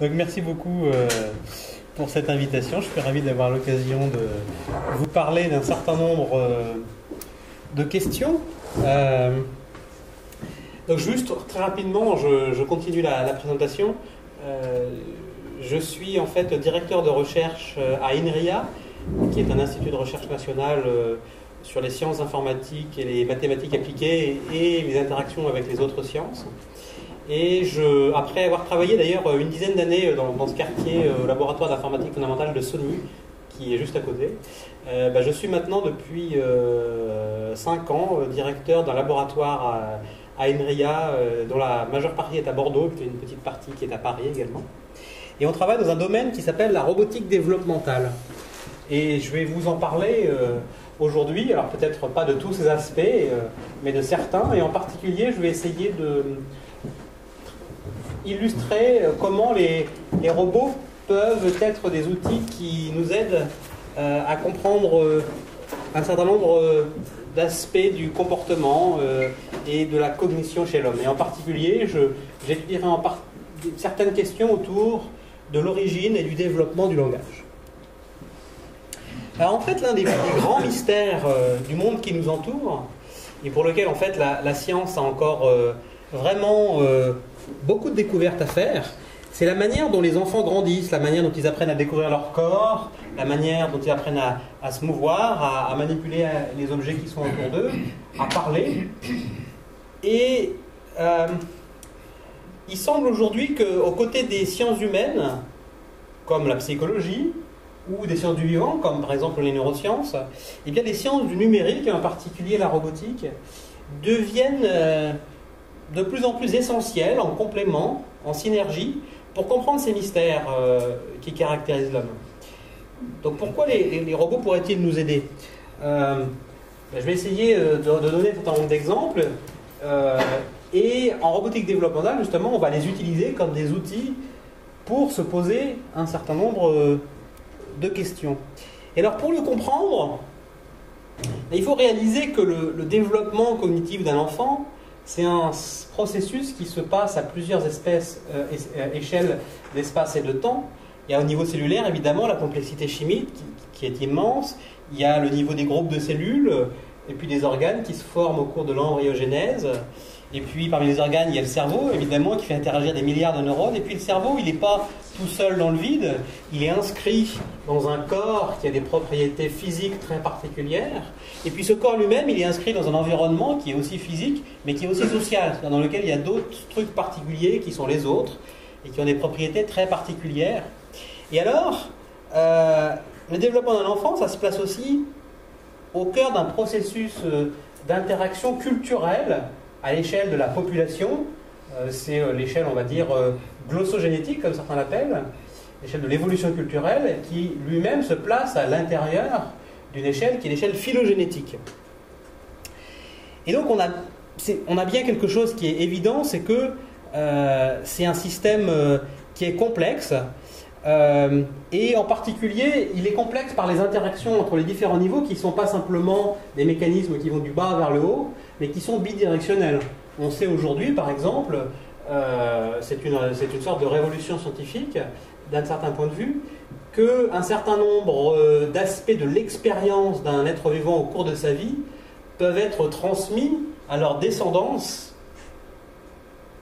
Donc merci beaucoup euh, pour cette invitation. Je suis ravi d'avoir l'occasion de vous parler d'un certain nombre euh, de questions. Euh, donc juste très rapidement, je, continue la, la présentation. je suis en fait directeur de recherche à INRIA, qui est un institut de recherche national sur les sciences informatiques et les mathématiques appliquées et les interactions avec les autres sciences. Et après avoir travaillé d'ailleurs une dizaine d'années dans, ce quartier au euh, laboratoire d'informatique fondamentale de Sony, qui est juste à côté, euh, bah, je suis maintenant depuis 5 euh, ans directeur d'un laboratoire à, à Enria, dont la majeure partie est à Bordeaux, puis une petite partie qui est à Paris également. Et on travaille dans un domaine qui s'appelle la robotique développementale. Et je vais vous en parler aujourd'hui, alors peut-être pas de tous ces aspects, mais de certains, et en particulier je vais essayer de illustrer euh, comment les, robots peuvent être des outils qui nous aident euh, à comprendre euh, un certain nombre d'aspects du comportement et de la cognition chez l'homme. Et en particulier, j'étudierai certaines questions autour de l'origine et du développement du langage. Alors en fait, l'un des, grands mystères du monde qui nous entoure, et pour lequel en fait la, science a encore vraiment beaucoup de découvertes à faire. C'est la manière dont les enfants grandissent, la manière dont ils apprennent à découvrir leur corps, la manière dont ils apprennent à, se mouvoir, à, manipuler les objets qui sont autour d'eux, à parler. Et euh, il semble aujourd'hui qu'aux côtés des sciences humaines, comme la psychologie, ou des sciences du vivant, comme par exemple les neurosciences, eh bien les sciences du numérique, en particulier la robotique, deviennent euh, de plus en plus essentiel, en complément, en synergie, pour comprendre ces mystères euh, qui caractérisent l'homme. Donc pourquoi les, robots pourraient-ils nous aider? Euh, ben, Je vais essayer euh, de, donner un certain nombre d'exemples. et en robotique développementale, justement, on va les utiliser comme des outils pour se poser un certain nombre de questions. Et alors pour le comprendre, ben, il faut réaliser que le développement cognitif d'un enfant c'est un processus qui se passe à plusieurs espèces, euh, euh, échelles d'espace et de temps. Il y a au niveau cellulaire, évidemment, la complexité chimique qui, est immense. Il y a le niveau des groupes de cellules euh, et puis des organes qui se forment au cours de l'embryogénèse. Et puis parmi les organes, il y a le cerveau, évidemment, qui fait interagir des milliards de neurones. Et puis le cerveau, il n'est pas tout seul dans le vide, il est inscrit dans un corps qui a des propriétés physiques très particulières. Et puis ce corps lui-même, il est inscrit dans un environnement qui est aussi physique, mais qui est aussi social, dans lequel il y a d'autres trucs particuliers qui sont les autres et qui ont des propriétés très particulières. Et alors, euh, le développement d'un enfant, ça se place aussi au cœur d'un processus euh, d'interaction culturelle à l'échelle de la population. Euh, c'est euh, l'échelle, on va dire, euh, glossogénétique, comme certains l'appellent, l'échelle de l'évolution culturelle, qui lui-même se place à l'intérieur d'une échelle qui est l'échelle phylogénétique. Et donc on a, on a, bien quelque chose qui est évident, c'est que c'est un système qui est complexe, et en particulier, il est complexe par les interactions entre les différents niveaux qui ne sont pas simplement des mécanismes qui vont du bas vers le haut, mais qui sont bidirectionnels. On sait aujourd'hui, par exemple, euh, c'est une, une, sorte de révolution scientifique, d'un certain point de vue, qu'un certain nombre euh, d'aspects de l'expérience d'un être vivant au cours de sa vie peuvent être transmis à leur descendance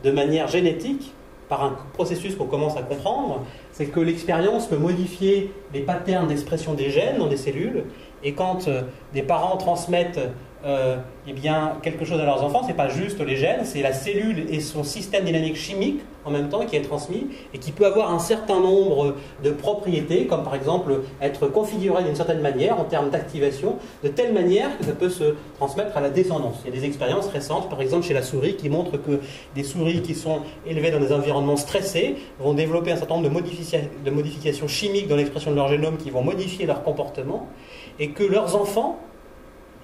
de manière génétique par un processus qu'on commence à comprendre, c'est que l'expérience peut modifier les patterns d'expression des gènes dans des cellules, et quand euh, des parents transmettent euh, eh quelque chose à leurs enfants, c'est pas juste les gènes, c'est la cellule et son système dynamique chimique en même temps qui est transmis et qui peut avoir un certain nombre de propriétés, comme par exemple être configuré d'une certaine manière en termes d'activation, de telle manière que ça peut se transmettre à la descendance. Il y a des expériences récentes, par exemple chez la souris, qui montrent que des souris qui sont élevées dans des environnements stressés vont développer un certain nombre de, modifications chimiques dans l'expression de leur génome qui vont modifier leur comportement et que leurs enfants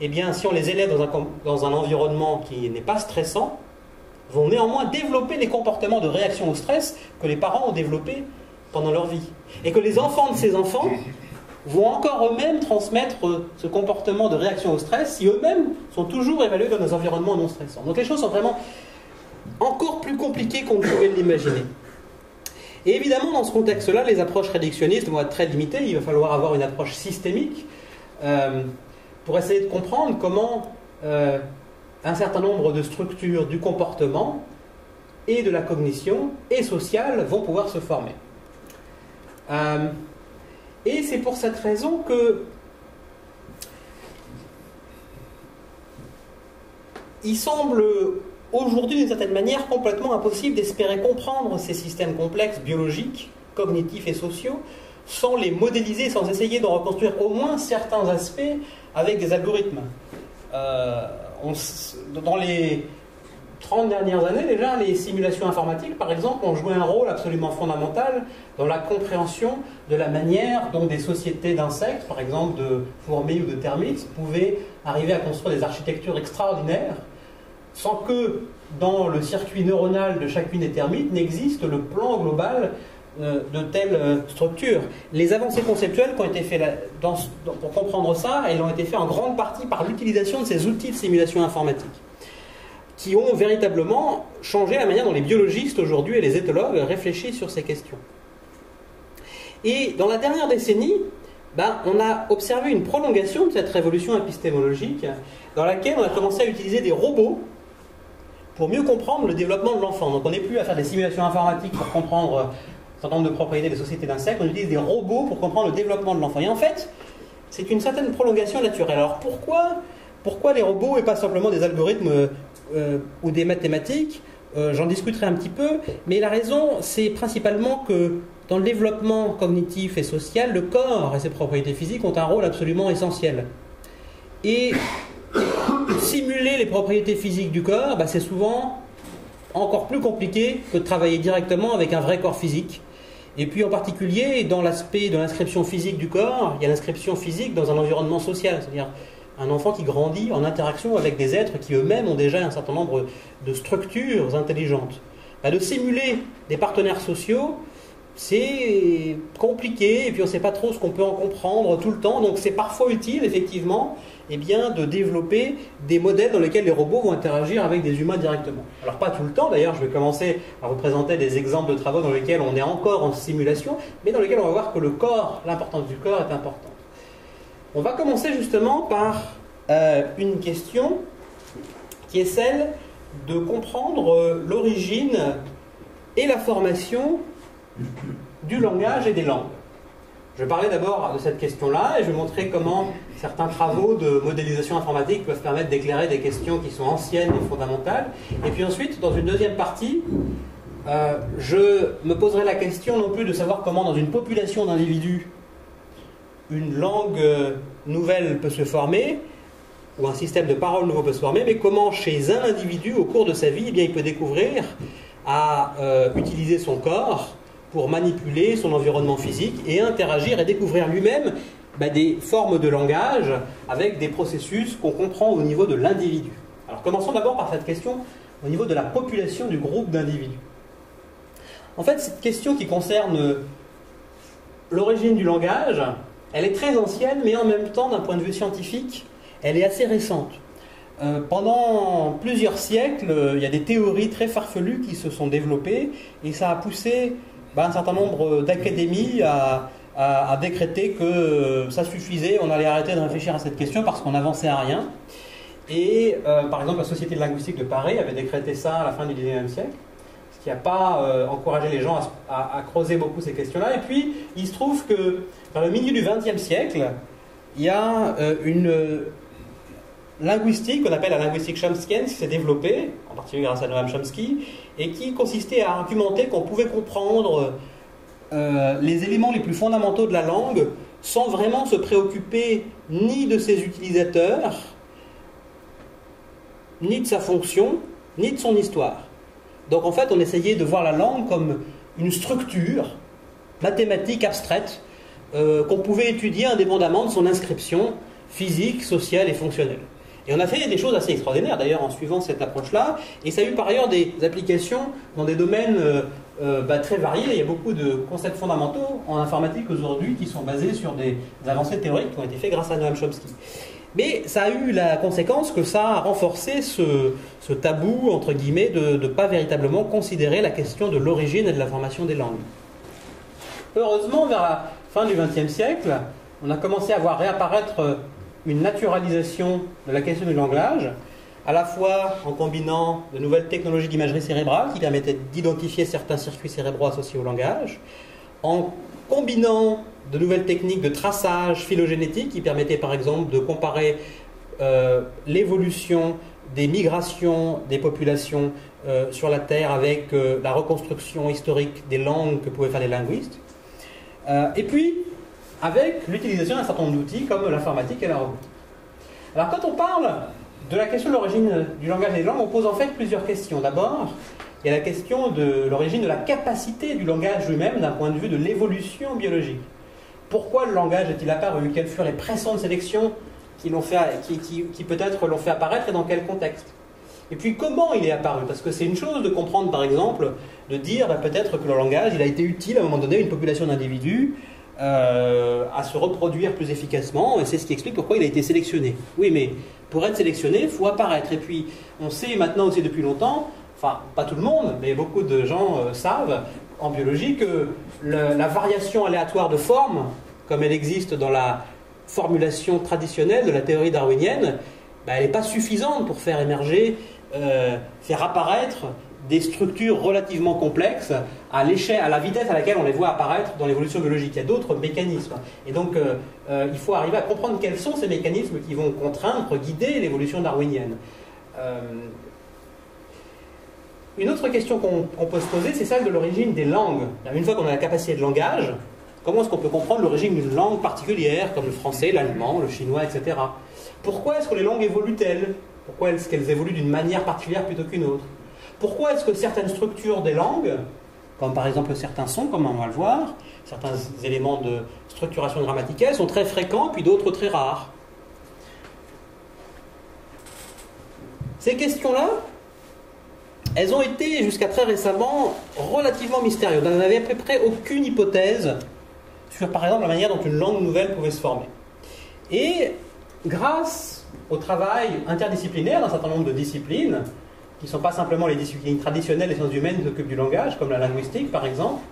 eh bien, si on les élève dans un, dans un environnement qui n'est pas stressant, vont néanmoins développer les comportements de réaction au stress que les parents ont développés pendant leur vie. Et que les enfants de ces enfants vont encore eux-mêmes transmettre ce comportement de réaction au stress si eux-mêmes sont toujours évalués dans des environnements non stressants. Donc les choses sont vraiment encore plus compliquées qu'on ne pouvait l'imaginer. Et évidemment, dans ce contexte-là, les approches réductionnistes vont être très limitées. Il va falloir avoir une approche systémique euh, pour essayer de comprendre comment euh, un certain nombre de structures du comportement et de la cognition et sociale vont pouvoir se former. Euh, et c'est pour cette raison que il semble aujourd'hui, d'une certaine manière, complètement impossible d'espérer comprendre ces systèmes complexes biologiques, cognitifs et sociaux sans les modéliser, sans essayer d'en reconstruire au moins certains aspects avec des algorithmes. Euh, dans les 30 dernières années, déjà, les simulations informatiques, par exemple, ont joué un rôle absolument fondamental dans la compréhension de la manière dont des sociétés d'insectes, par exemple de fourmis ou de termites, pouvaient arriver à construire des architectures extraordinaires sans que dans le circuit neuronal de chacune des termites n'existe le plan global de telles euh, structures. Les avancées conceptuelles qui ont été faites pour comprendre ça, elles ont été faites en grande partie par l'utilisation de ces outils de simulation informatique, qui ont véritablement changé la manière dont les biologistes aujourd'hui et les éthologues réfléchissent sur ces questions. Et dans la dernière décennie, ben, on a observé une prolongation de cette révolution épistémologique dans laquelle on a commencé à utiliser des robots pour mieux comprendre le développement de l'enfant. Donc on n'est plus à faire des simulations informatiques pour comprendre euh, certain nombre de propriétés des sociétés d'insectes, on utilise des robots pour comprendre le développement de l'enfant. Et en fait, c'est une certaine prolongation naturelle. Alors pourquoi, pourquoi les robots et pas simplement des algorithmes euh, ou des mathématiques euh, J'en discuterai un petit peu, mais la raison, c'est principalement que dans le développement cognitif et social, le corps et ses propriétés physiques ont un rôle absolument essentiel. Et simuler les propriétés physiques du corps, bah, c'est souvent encore plus compliqué que de travailler directement avec un vrai corps physique. Et puis en particulier, dans l'aspect de l'inscription physique du corps, il y a l'inscription physique dans un environnement social, c'est-à-dire un enfant qui grandit en interaction avec des êtres qui eux-mêmes ont déjà un certain nombre de structures intelligentes. Bah, de simuler des partenaires sociaux, c'est compliqué, et puis on ne sait pas trop ce qu'on peut en comprendre tout le temps, donc c'est parfois utile, effectivement, eh bien, de développer des modèles dans lesquels les robots vont interagir avec des humains directement. Alors pas tout le temps, d'ailleurs, je vais commencer à vous présenter des exemples de travaux dans lesquels on est encore en simulation, mais dans lesquels on va voir que le corps, l'importance du corps est importante. On va commencer justement par euh, une question qui est celle de comprendre euh, l'origine et la formation du langage et des langues. Je parler d'abord de cette question-là et je vais montrer comment certains travaux de modélisation informatique peuvent permettre d'éclairer des questions qui sont anciennes et fondamentales. Et puis ensuite, dans une deuxième partie, euh, je me poserai la question non plus de savoir comment dans une population d'individus une langue euh, nouvelle peut se former, ou un système de parole nouveau peut se former, mais comment chez un individu, au cours de sa vie, eh bien, il peut découvrir à euh, utiliser son corps pour manipuler son environnement physique et interagir et découvrir lui-même bah, des formes de langage avec des processus qu'on comprend au niveau de l'individu. Alors commençons d'abord par cette question au niveau de la population du groupe d'individus. En fait, cette question qui concerne l'origine du langage, elle est très ancienne, mais en même temps, d'un point de vue scientifique, elle est assez récente. Euh, pendant plusieurs siècles, il y a des théories très farfelues qui se sont développées et ça a poussé bah, un certain nombre d'académies à, décréter que euh, ça suffisait, on allait arrêter de réfléchir à cette question parce qu'on n'avançait à rien. Et euh, par exemple, la Société de linguistique de Paris avait décrété ça à la fin du XIXe siècle, ce qui n'a pas euh, encouragé les gens à, creuser beaucoup ces questions-là. Et puis, il se trouve que dans le milieu du XXe siècle, il y a une linguistique qu'on appelle la linguistique chomskienne qui s'est développée, en particulier grâce à Noam Chomsky, et qui consistait à argumenter qu'on pouvait comprendre euh, les éléments les plus fondamentaux de la langue sans vraiment se préoccuper ni de ses utilisateurs, ni de sa fonction, ni de son histoire. Donc en fait, on essayait de voir la langue comme une structure mathématique abstraite euh, qu'on pouvait étudier indépendamment de son inscription physique, sociale et fonctionnelle. Et on a fait des choses assez extraordinaires d'ailleurs en suivant cette approche-là. Et ça a eu par ailleurs des applications dans des domaines euh, euh, bah, très variés. Il y a beaucoup de concepts fondamentaux en informatique aujourd'hui qui sont basés sur des, avancées théoriques qui ont été faites grâce à Noam Chomsky. Mais ça a eu la conséquence que ça a renforcé ce, tabou, entre guillemets, de ne pas véritablement considérer la question de l'origine et de la formation des langues. heureusement, vers la fin du XXe siècle, on a commencé à voir réapparaître une naturalisation de la question du langage, à la fois en combinant de nouvelles technologies d'imagerie cérébrale qui permettaient d'identifier certains circuits cérébraux associés au langage, en combinant de nouvelles techniques de traçage phylogénétique qui permettaient par exemple de comparer euh, l'évolution des migrations des populations euh, sur la Terre avec euh, la reconstruction historique des langues que pouvaient faire les linguistes. et puis, avec l'utilisation d'un certain nombre d'outils comme l'informatique et la robotique. Alors quand on parle de la question de l'origine du langage des langues, on pose en fait plusieurs questions. D'abord, il y a la question de l'origine de la capacité du langage lui-même d'un point de vue de l'évolution biologique. Pourquoi le langage est-il apparu? Quelles furent les pressantes sélections qui, fait, qui, qui peut-être l'ont fait apparaître et dans quel contexte? Et puis comment il est apparu? Parce que c'est une chose de comprendre par exemple, de dire bah, peut-être que le langage il a été utile à un moment donné à une population d'individus euh, à se reproduire plus efficacement, et c'est ce qui explique pourquoi il a été sélectionné. Oui, mais pour être sélectionné, il faut apparaître. Et puis, on sait maintenant aussi depuis longtemps, enfin, pas tout le monde, mais beaucoup de gens euh, savent en biologie que la variation aléatoire de forme, comme elle existe dans la formulation traditionnelle de la théorie darwinienne, bah, elle n'est pas suffisante pour faire émerger, euh, faire apparaître des structures relativement complexes à l'échelle, à la vitesse à laquelle on les voit apparaître dans l'évolution biologique. Il y a d'autres mécanismes. Et donc, euh, euh, il faut arriver à comprendre quels sont ces mécanismes qui vont contraindre, guider l'évolution darwinienne. Euh, une autre question qu'on peut se poser, c'est celle de l'origine des langues. Une fois qu'on a la capacité de langage, comment est-ce qu'on peut comprendre l'origine d'une langue particulière, comme le français, l'allemand, le chinois, etc. Pourquoi est-ce que les langues évoluent-elles? Pourquoi est-ce qu'elles évoluent d'une manière particulière plutôt qu'une autre? Pourquoi est-ce que certaines structures des langues, comme par exemple certains sons, comme on va le voir, certains éléments de structuration grammaticale sont très fréquents, puis d'autres très rares? Ces questions-là, elles ont été jusqu'à très récemment relativement mystérieuses. On n'avait à peu près aucune hypothèse sur, par exemple, la manière dont une langue nouvelle pouvait se former. Et grâce au travail interdisciplinaire d'un certain nombre de disciplines, qui ne sont pas simplement les disciplines traditionnelles des sciences humaines qui s'occupent du langage, comme la linguistique par exemple,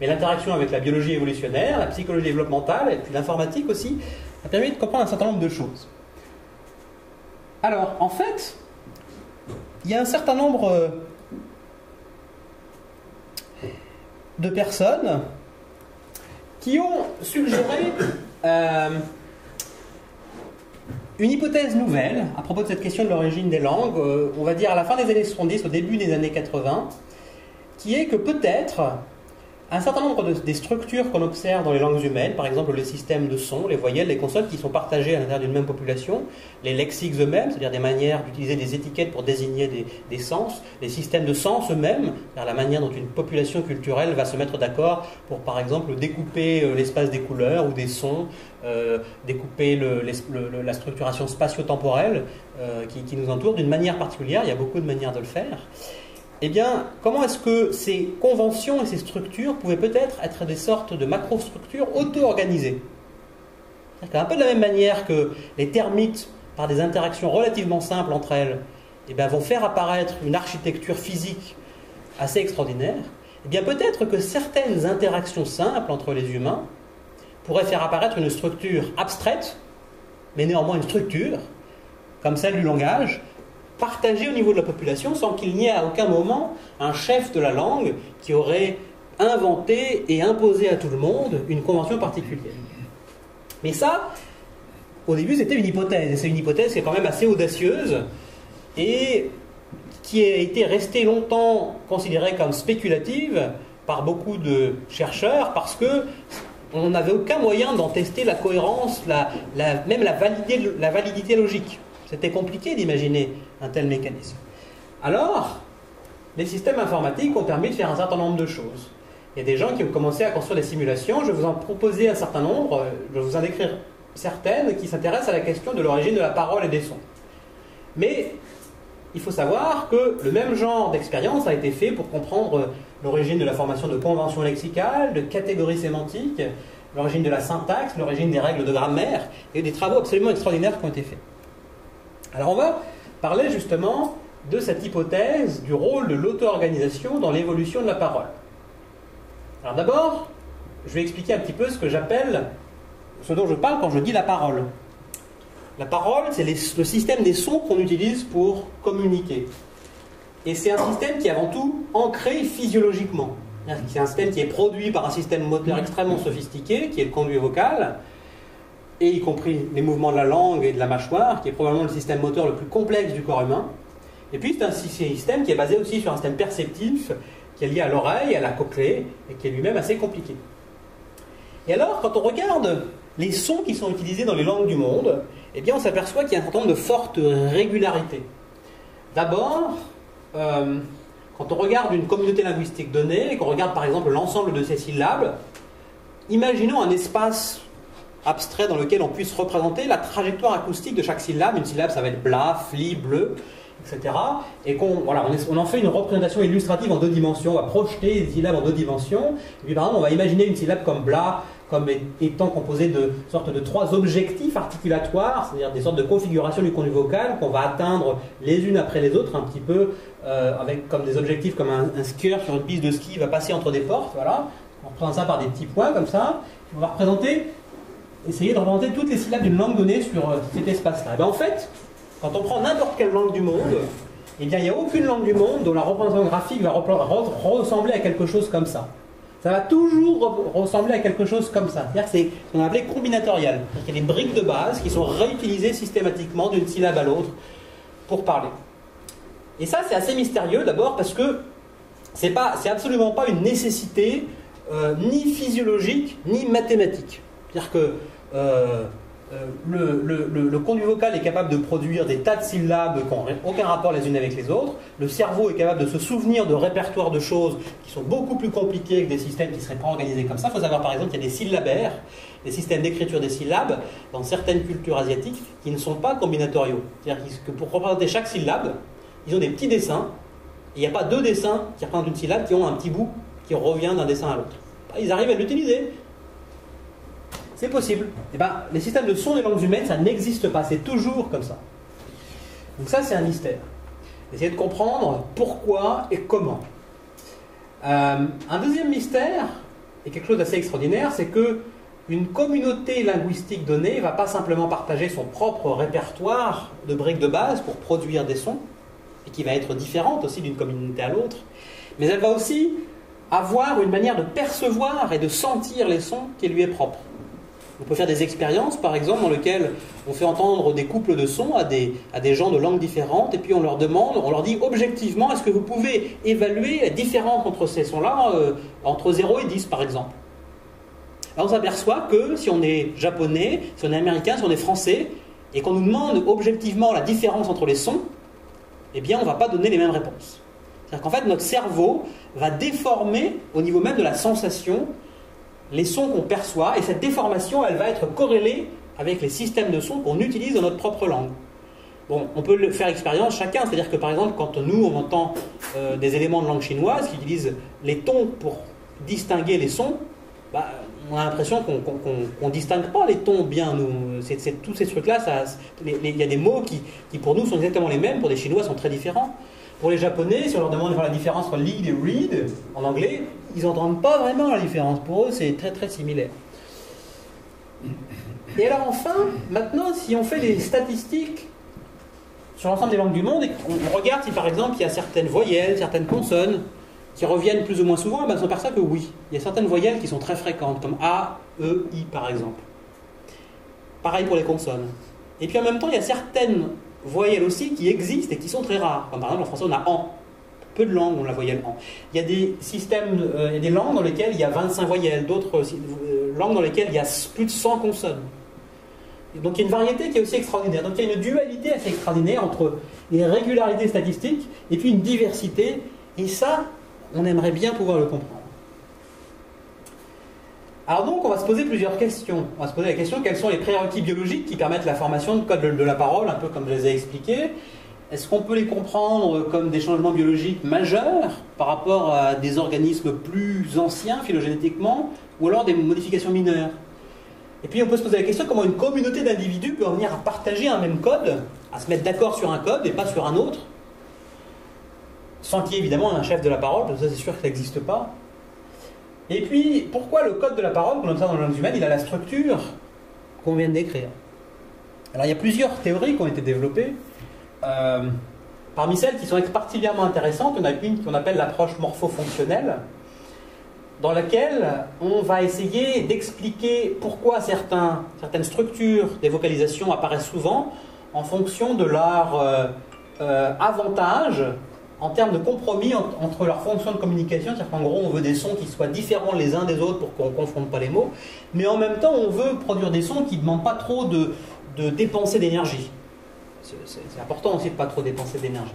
mais l'interaction avec la biologie évolutionnaire, la psychologie développementale et puis l'informatique aussi, a permis de comprendre un certain nombre de choses. Alors, en fait, il y a un certain nombre euh, de personnes qui ont suggéré euh, une hypothèse nouvelle à propos de cette question de l'origine des langues, euh, on va dire à la fin des années 70, au début des années 80, qui est que peut-être un certain nombre de, des structures qu'on observe dans les langues humaines, par exemple les systèmes de sons, les voyelles, les consonnes qui sont partagées à l'intérieur d'une même population, les lexiques eux-mêmes, c'est-à-dire des manières d'utiliser des étiquettes pour désigner des, sens, les systèmes de sens eux-mêmes, c'est-à-dire la manière dont une population culturelle va se mettre d'accord pour, par exemple, découper euh, l'espace des couleurs ou des sons, euh, découper la structuration spatio-temporelle euh, qui, qui nous entoure d'une manière particulière. Il y a beaucoup de manières de le faire eh bien, comment est-ce que ces conventions et ces structures pouvaient peut-être être des sortes de macrostructures auto-organisées? Un peu de la même manière que les termites, par des interactions relativement simples entre elles, eh bien, vont faire apparaître une architecture physique assez extraordinaire, eh bien peut-être que certaines interactions simples entre les humains pourraient faire apparaître une structure abstraite, mais néanmoins une structure, comme celle du langage, partagé au niveau de la population sans qu'il n'y ait à aucun moment un chef de la langue qui aurait inventé et imposé à tout le monde une convention particulière. Mais ça, au début, c'était une hypothèse. Et c'est une hypothèse qui est quand même assez audacieuse et qui a été restée longtemps considérée comme spéculative par beaucoup de chercheurs parce que on n'avait aucun moyen d'en tester la cohérence, même la validité logique. C'était compliqué d'imaginer un tel mécanisme. Alors, les systèmes informatiques ont permis de faire un certain nombre de choses. Il y a des gens qui ont commencé à construire des simulations. Je vais vous en proposer un certain nombre. Je vais vous en décrire certaines qui s'intéressent à la question de l'origine de la parole et des sons. Mais il faut savoir que le même genre d'expérience a été fait pour comprendre l'origine de la formation de conventions lexicales, de catégories sémantiques, l'origine de la syntaxe, l'origine des règles de grammaire, et des travaux absolument extraordinaires qui ont été faits. Alors on va parler justement de cette hypothèse du rôle de l'auto-organisation dans l'évolution de la parole. Alors d'abord, je vais expliquer un petit peu ce que j'appelle, ce dont je parle quand je dis la parole. La parole, c'est le système des sons qu'on utilise pour communiquer. Et c'est un système qui est avant tout ancré physiologiquement. C'est un système qui est produit par un système moteur extrêmement sophistiqué, qui est le conduit vocal, et y compris les mouvements de la langue et de la mâchoire, qui est probablement le système moteur le plus complexe du corps humain. Et puis c'est un système qui est basé aussi sur un système perceptif, qui est lié à l'oreille, à la cochlée, et qui est lui-même assez compliqué. Et alors, quand on regarde les sons qui sont utilisés dans les langues du monde, eh bien on s'aperçoit qu'il y a un certain nombre de fortes régularités. D'abord, euh, quand on regarde une communauté linguistique donnée, et qu'on regarde par exemple l'ensemble de ces syllabes, imaginons un espace abstrait dans lequel on puisse représenter la trajectoire acoustique de chaque syllabe. Une syllabe, ça va être bla, fli, bleu, etc. Et qu'on voilà, on, en fait une représentation illustrative en deux dimensions. On va projeter des syllabes en deux dimensions. Et puis par exemple, on va imaginer une syllabe comme bla comme étant composée de sortes de trois objectifs articulatoires, c'est-à-dire des sortes de configurations du conduit vocal qu'on va atteindre les unes après les autres, un petit peu euh, avec comme des objectifs comme un, un, skieur sur une piste de ski va passer entre des portes, voilà. On représente ça par des petits points comme ça. On va représenter, essayer représenter toutes les syllabes d'une langue donnée sur euh, cet espace-là. Ben, en fait, quand on prend n'importe quelle langue du monde, eh bien, il n'y a aucune langue du monde dont la représentation graphique va ressembler à quelque chose comme ça. Ça va toujours ressembler à quelque chose comme ça. C'est ce qu'on appelle combinatorial. Il y a des briques de base qui sont réutilisées systématiquement d'une syllabe à l'autre pour parler. Et ça, c'est assez mystérieux d'abord parce que c'est pas, c'est absolument pas une nécessité euh, ni physiologique ni mathématique. C'est-à-dire que euh, euh, le, conduit vocal est capable de produire des tas de syllabes qui n'ont aucun rapport les unes avec les autres. Le cerveau est capable de se souvenir de répertoires de choses qui sont beaucoup plus compliquées que des systèmes qui ne seraient pas organisés comme ça. Il faut savoir par exemple qu'il y a des syllabaires, des systèmes d'écriture des syllabes dans certaines cultures asiatiques qui ne sont pas combinatoriaux. C'est-à-dire que pour représenter chaque syllabe, ils ont des petits dessins. Il n'y a pas deux dessins qui représentent une syllabe qui ont un petit bout qui revient d'un dessin à l'autre. Ils arrivent à l'utiliser. C'est possible. Eh ben, les systèmes de son des langues humaines, ça n'existe pas. C'est toujours comme ça. Donc ça, c'est un mystère. Essayez de comprendre pourquoi et comment. Euh, un deuxième mystère, et quelque chose d'assez extraordinaire, c'est que une communauté linguistique donnée ne va pas simplement partager son propre répertoire de briques de base pour produire des sons, et qui va être différente aussi d'une communauté à l'autre, mais elle va aussi avoir une manière de percevoir et de sentir les sons qui lui est propre. On peut faire des expériences, par exemple, dans lesquelles on fait entendre des couples de sons à des, gens de langues différentes, et puis on leur demande, on leur dit objectivement, est-ce que vous pouvez évaluer la différence entre ces sons-là, euh, entre 0 et 10, par exemple? Alors on s'aperçoit que si on est japonais, si on est américain, si on est français, et qu'on nous demande objectivement la différence entre les sons, eh bien on ne va pas donner les mêmes réponses. C'est-à-dire qu'en fait, notre cerveau va déformer au niveau même de la sensation les sons qu'on perçoit, et cette déformation, elle va être corrélée avec les systèmes de sons qu'on utilise dans notre propre langue. Bon, on peut le faire expérience chacun, c'est-à-dire que par exemple, quand nous, on entend euh, des éléments de langue chinoise qui utilisent les tons pour distinguer les sons, bah, on a l'impression qu'on ne distingue pas les tons bien. Nous, tous ces trucs-là, il y a des mots qui, qui, pour nous sont exactement les mêmes, pour des Chinois sont très différents. Pour les Japonais, si on leur demande de faire la différence entre lead et read en anglais, ils n'entendent pas vraiment la différence. Pour eux, c'est très très similaire. Et alors enfin, maintenant, si on fait des statistiques sur l'ensemble des langues du monde et qu'on regarde si par exemple il y a certaines voyelles, certaines consonnes qui reviennent plus ou moins souvent, ben, on s'aperçoit que oui, il y a certaines voyelles qui sont très fréquentes, comme A, E, I par exemple. Pareil pour les consonnes. Et puis en même temps, il y a certaines voyelles aussi qui existent et qui sont très rares. Par exemple en français, on a an. Peu de langues ont la voyelle an. Il y a des systèmes, euh, il y a des langues dans lesquelles il y a 25 voyelles, d'autres euh, langues dans lesquelles il y a plus de 100 consonnes. donc il y a une variété qui est aussi extraordinaire. Donc il y a une dualité assez extraordinaire entre les régularités statistiques et puis une diversité. Et ça, on aimerait bien pouvoir le comprendre. Alors donc, on va se poser plusieurs questions. On va se poser la question quels sont les prérequis biologiques qui permettent la formation de code de la parole, un peu comme je les ai expliqués. Est-ce qu'on peut les comprendre comme des changements biologiques majeurs par rapport à des organismes plus anciens phylogénétiquement, ou alors des modifications mineures? Et puis on peut se poser la question comment une communauté d'individus peut en venir à partager un même code, à se mettre d'accord sur un code et pas sur un autre, sans qu'il y ait évidemment un chef de la parole, ça c'est sûr que ça n'existe pas. Et puis, pourquoi le code de la parole qu'on observe dans les humaines, il a la structure qu'on vient de décrire? Alors, il y a plusieurs théories qui ont été développées. Euh, parmi celles qui sont particulièrement intéressantes, on a une qu'on appelle l'approche morpho-fonctionnelle, dans laquelle on va essayer d'expliquer pourquoi certaines structures des vocalisations apparaissent souvent en fonction de leur euh, euh, avantage en termes de compromis entre leurs fonctions de communication, c'est-à-dire qu'en gros on veut des sons qui soient différents les uns des autres pour qu'on ne confonde pas les mots, mais en même temps on veut produire des sons qui ne demandent pas trop de dépenser d'énergie. C'est important aussi de ne pas trop dépenser d'énergie.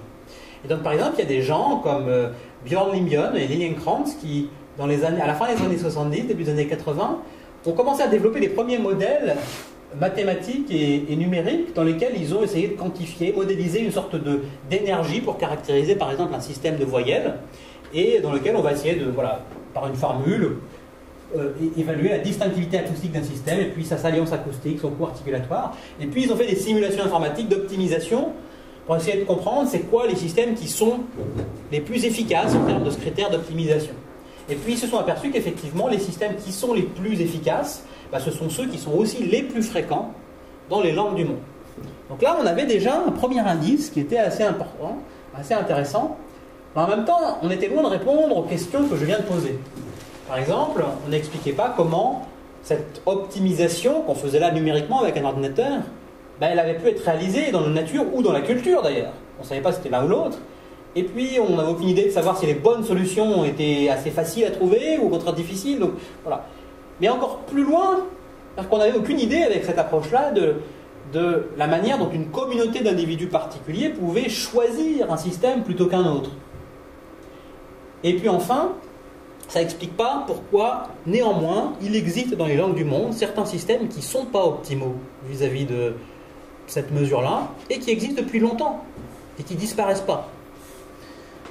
Et donc par exemple il y a des gens comme euh, Limjon et Lilian Krantz qui, à la fin des années 70, début des années 80, ont commencé à développer les premiers modèles mathématiques et, numériques dans lesquels ils ont essayé de quantifier, modéliser une sorte d'énergie pour caractériser par exemple un système de voyelles et dans lequel on va essayer de, voilà, par une formule, euh, évaluer la distinctivité acoustique d'un système et puis sa salience acoustique, son coût articulatoire. Et puis ils ont fait des simulations informatiques d'optimisation pour essayer de comprendre c'est quoi les systèmes qui sont les plus efficaces en termes de critères d'optimisation. Et puis ils se sont aperçus qu'effectivement les systèmes qui sont les plus efficaces bah, ce sont ceux qui sont aussi les plus fréquents dans les langues du monde. Donc là, on avait déjà un premier indice qui était assez important, assez intéressant. Mais en même temps, on était loin de répondre aux questions que je viens de poser. Par exemple, on n'expliquait pas comment cette optimisation qu'on faisait là numériquement avec un ordinateur, bah, elle avait pu être réalisée dans la nature ou dans la culture d'ailleurs. On ne savait pas si c'était l'un ou l'autre. Et puis, on n'avait aucune idée de savoir si les bonnes solutions étaient assez faciles à trouver ou au contraire difficiles. Donc, voilà mais encore plus loin, parce qu'on n'avait aucune idée avec cette approche-là de, de la manière dont une communauté d'individus particuliers pouvait choisir un système plutôt qu'un autre. Et puis enfin, ça n'explique pas pourquoi, néanmoins, il existe dans les langues du monde certains systèmes qui ne sont pas optimaux vis-à-vis de cette mesure-là, et qui existent depuis longtemps, et qui ne disparaissent pas.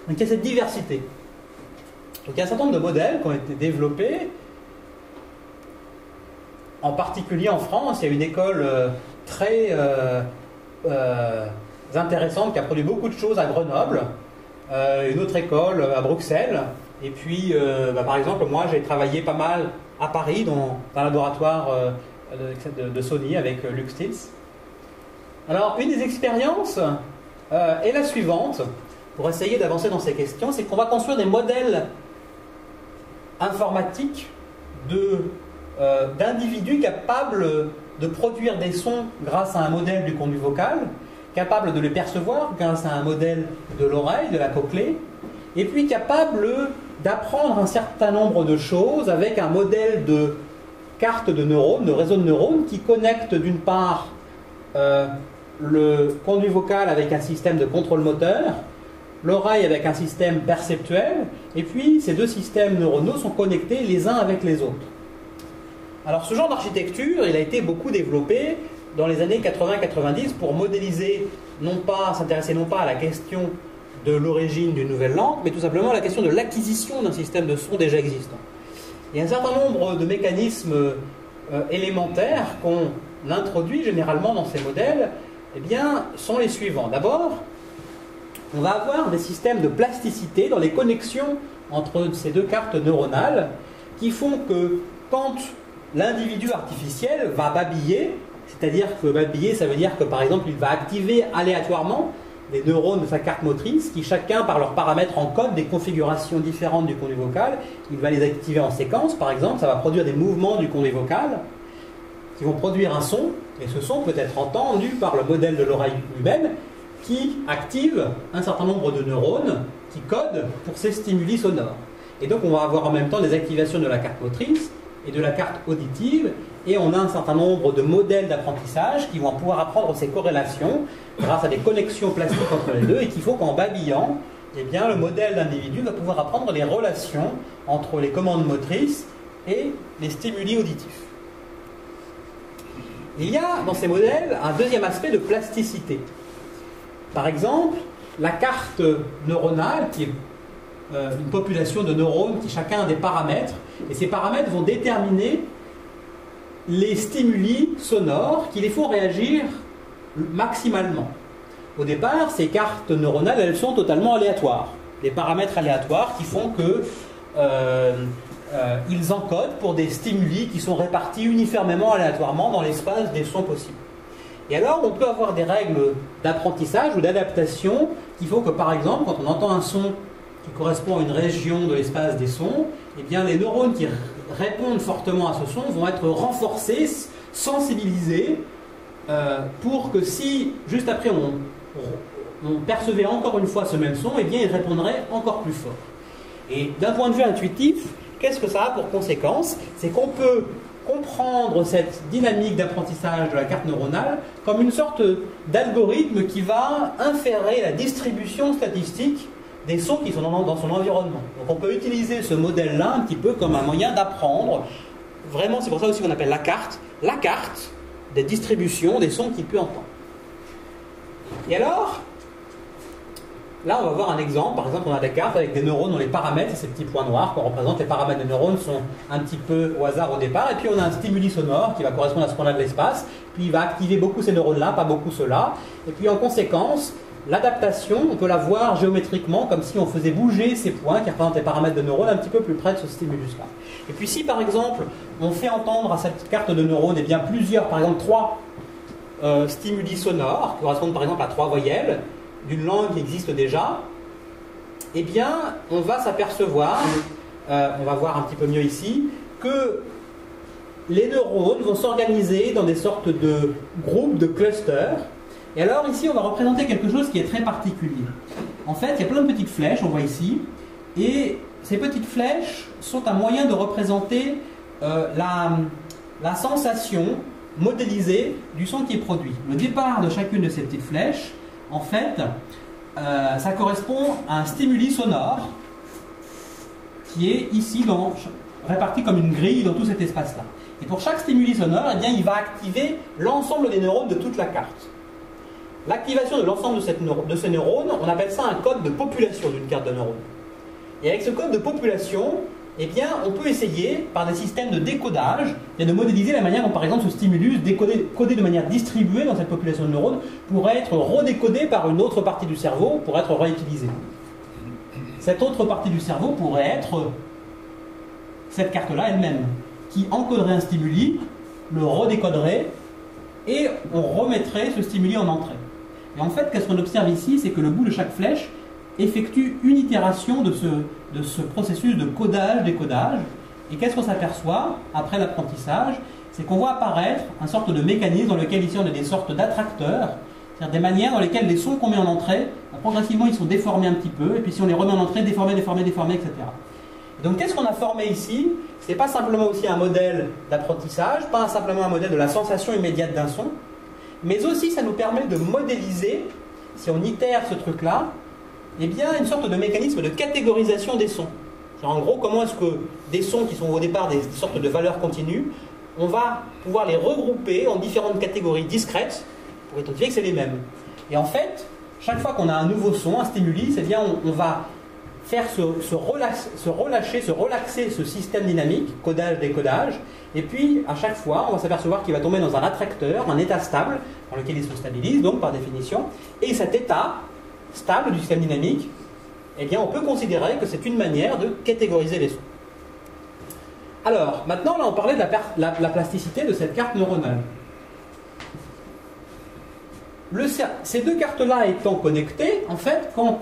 Donc il y a cette diversité. Donc il y a un certain nombre de modèles qui ont été développés, en particulier en France, il y a une école euh, très euh, euh, intéressante qui a produit beaucoup de choses à Grenoble, une autre école à Bruxelles, et puis bah, par exemple moi j'ai travaillé pas mal à Paris dans, un laboratoire de, Sony avec LuxTils. Alors une des expériences est la suivante, pour essayer d'avancer dans ces questions, c'est qu'on va construire des modèles informatiques euh, d'individus capables de produire des sons grâce à un modèle du conduit vocal, capables de les percevoir grâce à un modèle de l'oreille, de la cochlée, et puis capables d'apprendre un certain nombre de choses avec un modèle de carte de neurones, de réseau de neurones, qui connecte d'une part euh, le conduit vocal avec un système de contrôle moteur, l'oreille avec un système perceptuel, et puis ces deux systèmes neuronaux sont connectés les uns avec les autres. Alors ce genre d'architecture, il a été beaucoup développé dans les années 80-90 pour modéliser, non pas, s'intéresser non pas à la question de l'origine d'une nouvelle langue, mais tout simplement la question de l'acquisition d'un système de son déjà existant. Il y a un certain nombre de mécanismes euh, élémentaires qu'on introduit généralement dans ces modèles, eh bien, sont les suivants. D'abord, on va avoir des systèmes de plasticité dans les connexions entre ces deux cartes neuronales qui font que quand l'individu artificiel va babiller, c'est-à-dire que babiller, ça veut dire que par exemple, il va activer aléatoirement les neurones de sa carte motrice qui chacun, par leurs paramètres, encodent des configurations différentes du conduit vocal. Il va les activer en séquence, par exemple, ça va produire des mouvements du conduit vocal qui vont produire un son, et ce son peut être entendu par le modèle de l'oreille humaine qui active un certain nombre de neurones qui codent pour ces stimuli sonores. Et donc on va avoir en même temps des activations de la carte motrice et de la carte auditive, et on a un certain nombre de modèles d'apprentissage qui vont pouvoir apprendre ces corrélations grâce à des connexions plastiques entre les deux, et qu'il faut qu'en babillant, eh bien, le modèle d'individu va pouvoir apprendre les relations entre les commandes motrices et les stimuli auditifs. Il y a dans ces modèles un deuxième aspect de plasticité. Par exemple, la carte neuronale, qui est euh, une population de neurones qui chacun a des paramètres, et ces paramètres vont déterminer les stimuli sonores qui les font réagir maximalement. Au départ, ces cartes neuronales, elles sont totalement aléatoires. Des paramètres aléatoires qui font que euh, euh, ils encodent pour des stimuli qui sont répartis uniformément aléatoirement dans l'espace des sons possibles. Et alors, on peut avoir des règles d'apprentissage ou d'adaptation qui font que, par exemple, quand on entend un son qui correspond à une région de l'espace des sons, eh bien, les neurones qui répondent fortement à ce son vont être renforcés, sensibilisés, euh, pour que si, juste après, on, percevait encore une fois ce même son, eh bien, ils répondraient encore plus fort. Et d'un point de vue intuitif, qu'est-ce que ça a pour conséquence? C'est qu'on peut comprendre cette dynamique d'apprentissage de la carte neuronale comme une sorte d'algorithme qui va inférer la distribution statistique des sons qui sont dans, son environnement. Donc on peut utiliser ce modèle-là un petit peu comme un moyen d'apprendre. Vraiment, c'est pour ça aussi qu'on appelle la carte, la carte des distributions des sons qu'il peut entendre. Et alors, Là, on va voir un exemple. Par exemple, on a des cartes avec des neurones dont les paramètres, ces petits points noirs qu'on représente. Les paramètres des neurones sont un petit peu au hasard au départ. Et puis, on a un stimuli sonore qui va correspondre à ce qu'on a de l'espace. Puis, il va activer beaucoup ces neurones-là, pas beaucoup ceux-là. Et puis, en conséquence, l'adaptation, on peut la voir géométriquement comme si on faisait bouger ces points qui représentent les paramètres de neurones un petit peu plus près de ce stimulus-là. Et puis, si par exemple, on fait entendre à cette carte de neurones eh bien, plusieurs, par exemple, trois euh, stimuli sonores qui correspondent par exemple à trois voyelles, d'une langue qui existe déjà, eh bien, on va s'apercevoir, euh, on va voir un petit peu mieux ici, que les neurones vont s'organiser dans des sortes de groupes, de clusters. Et alors ici, on va représenter quelque chose qui est très particulier. En fait, il y a plein de petites flèches, on voit ici, et ces petites flèches sont un moyen de représenter euh, la, sensation modélisée du son qui est produit. Le départ de chacune de ces petites flèches en fait, euh, ça correspond à un stimuli sonore qui est ici réparti comme une grille dans tout cet espace-là. Et pour chaque stimuli sonore, eh bien, il va activer l'ensemble des neurones de toute la carte. L'activation de l'ensemble de, ces neurones, on appelle ça un code de population d'une carte de neurones. Et avec ce code de population, eh bien, on peut essayer, par des systèmes de décodage, de modéliser la manière dont, par exemple, ce stimulus, décodé, codé de manière distribuée dans cette population de neurones, pourrait être redécodé par une autre partie du cerveau pour être réutilisé. Cette autre partie du cerveau pourrait être cette carte-là elle-même, qui encoderait un stimuli, le redécoderait, et on remettrait ce stimuli en entrée. Et en fait, qu'est-ce qu'on observe ici C'est que le bout de chaque flèche effectue une itération de ce, processus de codage-décodage. Et qu'est-ce qu'on s'aperçoit après l'apprentissage? C'est qu'on voit apparaître un sorte de mécanisme dans lequel ici on a des sortes d'attracteurs, c'est-à-dire des manières dans lesquelles les sons qu'on met en entrée, progressivement ils sont déformés un petit peu, et puis si on les remet en entrée, déformés, déformés, déformés, etc. donc qu'est-ce qu'on a formé ici? Ce n'est pas simplement aussi un modèle d'apprentissage, pas simplement un modèle de la sensation immédiate d'un son, mais aussi ça nous permet de modéliser, si on itère ce truc-là, eh bien, une sorte de mécanisme de catégorisation des sons. En gros, comment est-ce que des sons qui sont au départ des sortes de valeurs continues, on va pouvoir les regrouper en différentes catégories discrètes pour identifier que c'est les mêmes. Et en fait, chaque fois qu'on a un nouveau son, un stimuli, eh bien, on, va faire se, relâcher, se relaxer ce système dynamique, codage-décodage, et puis à chaque fois, on va s'apercevoir qu'il va tomber dans un attracteur, un état stable, dans lequel il se stabilise, donc par définition, et cet état stable du système dynamique, eh bien, on peut considérer que c'est une manière de catégoriser les sons. Alors, maintenant, là, on parlait de la, plasticité de cette carte neuronale. ces deux cartes-là étant connectées, en fait, quand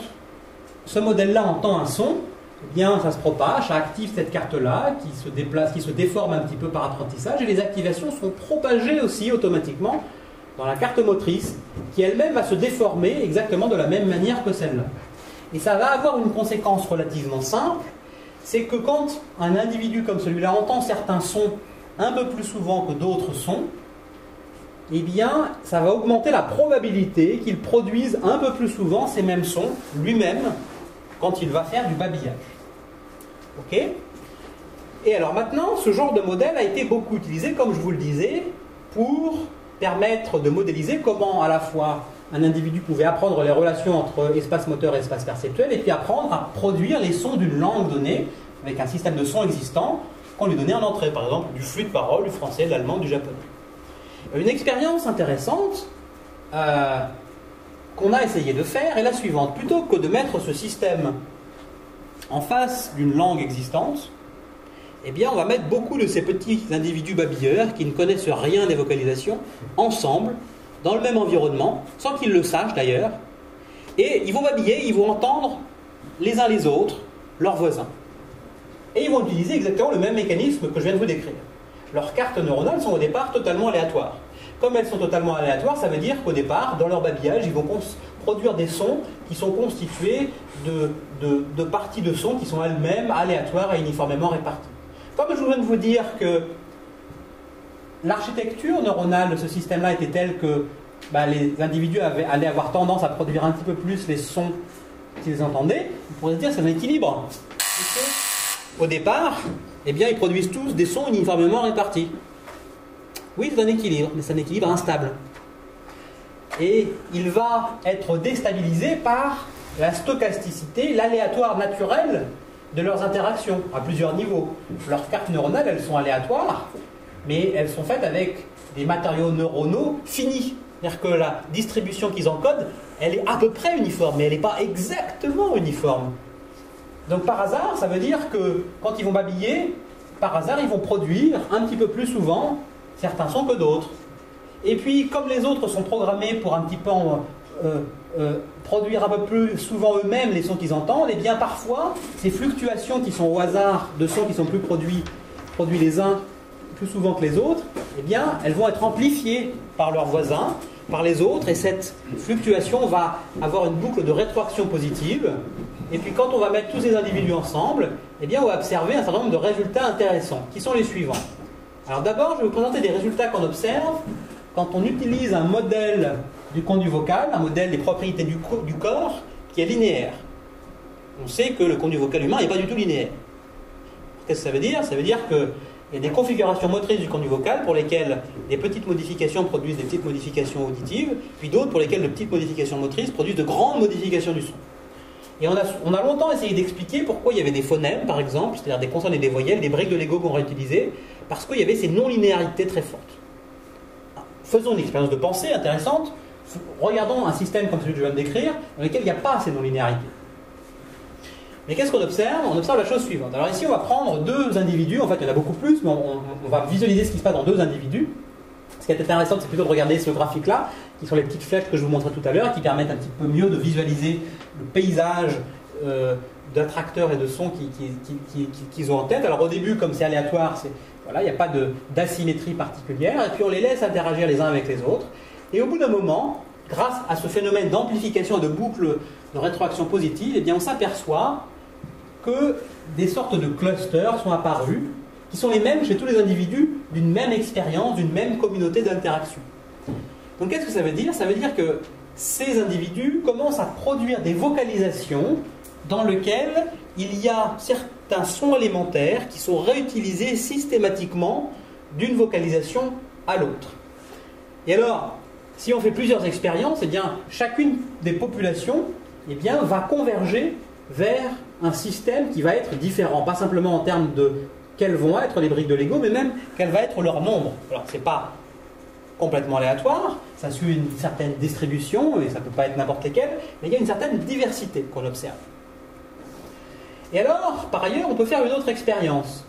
ce modèle-là entend un son, eh bien, ça se propage, ça active cette carte-là, qui se déplace, qui se déforme un petit peu par apprentissage, et les activations sont propagées aussi automatiquement dans la carte motrice, qui elle-même va se déformer exactement de la même manière que celle-là. Et ça va avoir une conséquence relativement simple, c'est que quand un individu comme celui-là entend certains sons un peu plus souvent que d'autres sons, eh bien, ça va augmenter la probabilité qu'il produise un peu plus souvent ces mêmes sons lui-même quand il va faire du babillage. Ok Et alors maintenant, ce genre de modèle a été beaucoup utilisé, comme je vous le disais, pour permettre de modéliser comment à la fois un individu pouvait apprendre les relations entre espace moteur et espace perceptuel, et puis apprendre à produire les sons d'une langue donnée, avec un système de sons existant qu'on lui donnait en entrée, par exemple du flux de parole, du français, de l'allemand, du japonais. Une expérience intéressante euh, qu'on a essayé de faire est la suivante. Plutôt que de mettre ce système en face d'une langue existante, eh bien, on va mettre beaucoup de ces petits individus babilleurs qui ne connaissent rien des vocalisations ensemble, dans le même environnement, sans qu'ils le sachent d'ailleurs. Et ils vont babiller, ils vont entendre les uns les autres, leurs voisins. Et ils vont utiliser exactement le même mécanisme que je viens de vous décrire. Leurs cartes neuronales sont au départ totalement aléatoires. Comme elles sont totalement aléatoires, ça veut dire qu'au départ, dans leur babillage, ils vont produire des sons qui sont constitués de, parties de sons qui sont elles-mêmes aléatoires et uniformément réparties. Comme je viens de vous dire que l'architecture neuronale de ce système-là était telle que bah, les individus allaient avoir tendance à produire un petit peu plus les sons qu'ils entendaient, on pourrait se dire que c'est un équilibre. Au départ, eh bien, ils produisent tous des sons uniformément répartis. Oui, c'est un équilibre, mais c'est un équilibre instable. Et il va être déstabilisé par la stochasticité, l'aléatoire naturel de leurs interactions à plusieurs niveaux. Leurs cartes neuronales, elles sont aléatoires, mais elles sont faites avec des matériaux neuronaux finis. C'est-à-dire que la distribution qu'ils encodent, elle est à peu près uniforme, mais elle n'est pas exactement uniforme. Donc par hasard, ça veut dire que quand ils vont babiller, par hasard, ils vont produire un petit peu plus souvent certains sons que d'autres. Et puis, comme les autres sont programmés pour un petit peu euh, euh, produire un peu plus souvent eux-mêmes les sons qu'ils entendent, et eh bien parfois, ces fluctuations qui sont au hasard de sons qui sont plus produits, produits les uns plus souvent que les autres, eh bien, elles vont être amplifiées par leurs voisins, par les autres, et cette fluctuation va avoir une boucle de rétroaction positive. Et puis quand on va mettre tous ces individus ensemble, eh bien, on va observer un certain nombre de résultats intéressants, qui sont les suivants. Alors d'abord, je vais vous présenter des résultats qu'on observe quand on utilise un modèle du conduit vocal, un modèle des propriétés du, corps qui est linéaire. On sait que le conduit vocal humain n'est pas du tout linéaire. Qu'est-ce que ça veut dire? Ça veut dire qu'il y a des configurations motrices du conduit vocal pour lesquelles des petites modifications produisent des petites modifications auditives, puis d'autres pour lesquelles de petites modifications motrices produisent de grandes modifications du son. Et on a, on a longtemps essayé d'expliquer pourquoi il y avait des phonèmes, par exemple, c'est-à-dire des consonnes et des voyelles, des briques de Lego qu'on réutilisait, parce qu'il y avait ces non-linéarités très fortes. Faisons une expérience de pensée intéressante regardons un système comme celui que je viens de décrire, dans lequel il n'y a pas ces non-linéarités. Mais qu'est-ce qu'on observe? On observe la chose suivante. Alors ici, on va prendre deux individus, en fait il y en a beaucoup plus, mais on, va visualiser ce qui se passe dans deux individus. Ce qui est intéressant, c'est plutôt de regarder ce graphique-là, qui sont les petites flèches que je vous montrais tout à l'heure, qui permettent un petit peu mieux de visualiser le paysage euh, d'attracteurs et de sons qu'ils ont en tête. Alors au début, comme c'est aléatoire, voilà, il n'y a pas d'asymétrie particulière, et puis on les laisse interagir les uns avec les autres. Et au bout d'un moment, grâce à ce phénomène d'amplification et de boucle de rétroaction positive, eh bien on s'aperçoit que des sortes de clusters sont apparus, qui sont les mêmes chez tous les individus d'une même expérience, d'une même communauté d'interaction. Donc qu'est-ce que ça veut dire? Ça veut dire que ces individus commencent à produire des vocalisations dans lesquelles il y a certains sons élémentaires qui sont réutilisés systématiquement d'une vocalisation à l'autre. Et alors, si on fait plusieurs expériences, eh bien, chacune des populations eh bien, va converger vers un système qui va être différent, pas simplement en termes de quelles vont être les briques de Lego, mais même quel va être leur nombre. Alors, ce n'est pas complètement aléatoire, ça suit une certaine distribution, et ça ne peut pas être n'importe lesquelles, mais il y a une certaine diversité qu'on observe. Et alors, par ailleurs, on peut faire une autre expérience.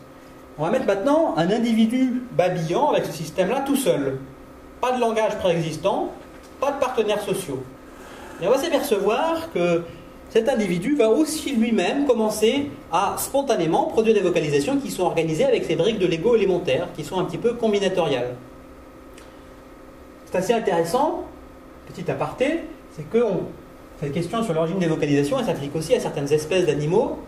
On va mettre maintenant un individu babillant avec ce système-là tout seul pas de langage préexistant, pas de partenaires sociaux. Et on va s'apercevoir que cet individu va aussi lui-même commencer à spontanément produire des vocalisations qui sont organisées avec ces briques de Lego élémentaires, qui sont un petit peu combinatoriales. C'est assez intéressant, petit aparté, c'est que cette question sur l'origine des vocalisations, elle s'applique aussi à certaines espèces d'animaux,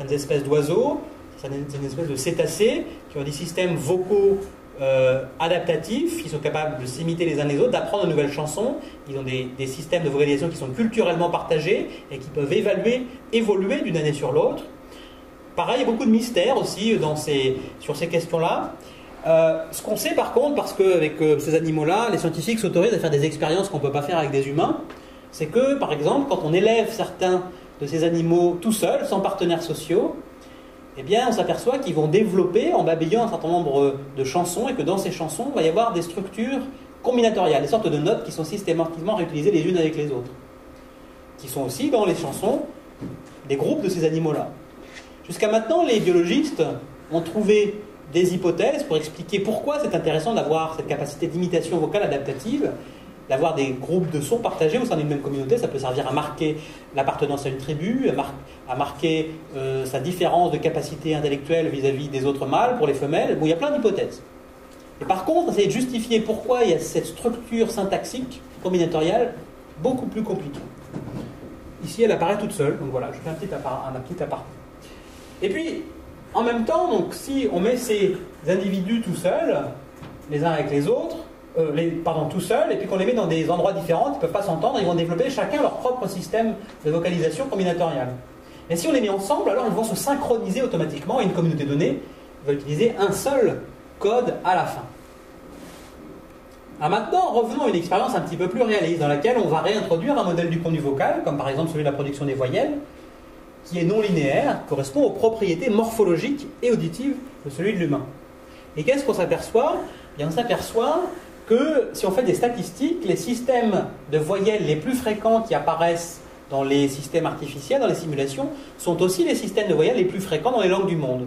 certaines espèces d'oiseaux, certaines espèces de cétacés, qui ont des systèmes vocaux euh, adaptatifs, qui sont capables de s'imiter les uns les autres, d'apprendre de nouvelles chansons. Ils ont des, systèmes de vocalisation qui sont culturellement partagés et qui peuvent évaluer, évoluer d'une année sur l'autre. Pareil, il y a beaucoup de mystères aussi dans ces, sur ces questions-là. Euh, ce qu'on sait par contre, parce qu'avec euh, ces animaux-là, les scientifiques s'autorisent à faire des expériences qu'on ne peut pas faire avec des humains, c'est que par exemple, quand on élève certains de ces animaux tout seuls, sans partenaires sociaux, eh bien, on s'aperçoit qu'ils vont développer en babillant un certain nombre de chansons et que dans ces chansons, il va y avoir des structures combinatoriales, des sortes de notes qui sont systématiquement réutilisées les unes avec les autres, qui sont aussi dans les chansons des groupes de ces animaux-là. Jusqu'à maintenant, les biologistes ont trouvé des hypothèses pour expliquer pourquoi c'est intéressant d'avoir cette capacité d'imitation vocale adaptative, d'avoir des groupes de sons partagés au sein d'une même communauté. Ça peut servir à marquer l'appartenance à une tribu, à, marquer euh, sa différence de capacité intellectuelle vis-à-vis des autres mâles pour les femelles. Bon, il y a plein d'hypothèses. Et par contre, essayer de justifier pourquoi il y a cette structure syntaxique combinatoriale beaucoup plus compliquée. Ici, elle apparaît toute seule, donc voilà, je fais un petit, appart. Et puis, en même temps, donc, si on met ces individus tout seuls, les uns avec les autres, euh, pardon, tout seuls, et puis qu'on les met dans des endroits différents, ils ne peuvent pas s'entendre, ils vont développer chacun leur propre système de vocalisation combinatoriale. Et si on les met ensemble, alors ils vont se synchroniser automatiquement, et une communauté donnée va utiliser un seul code à la fin. Alors maintenant, revenons à une expérience un petit peu plus réaliste, dans laquelle on va réintroduire un modèle du contenu vocal, comme par exemple celui de la production des voyelles, qui est non linéaire, correspond aux propriétés morphologiques et auditives de celui de l'humain. Et qu'est-ce qu'on s'aperçoit? Bien, on s'aperçoit que si on fait des statistiques, les systèmes de voyelles les plus fréquents qui apparaissent dans les systèmes artificiels, dans les simulations, sont aussi les systèmes de voyelles les plus fréquents dans les langues du monde.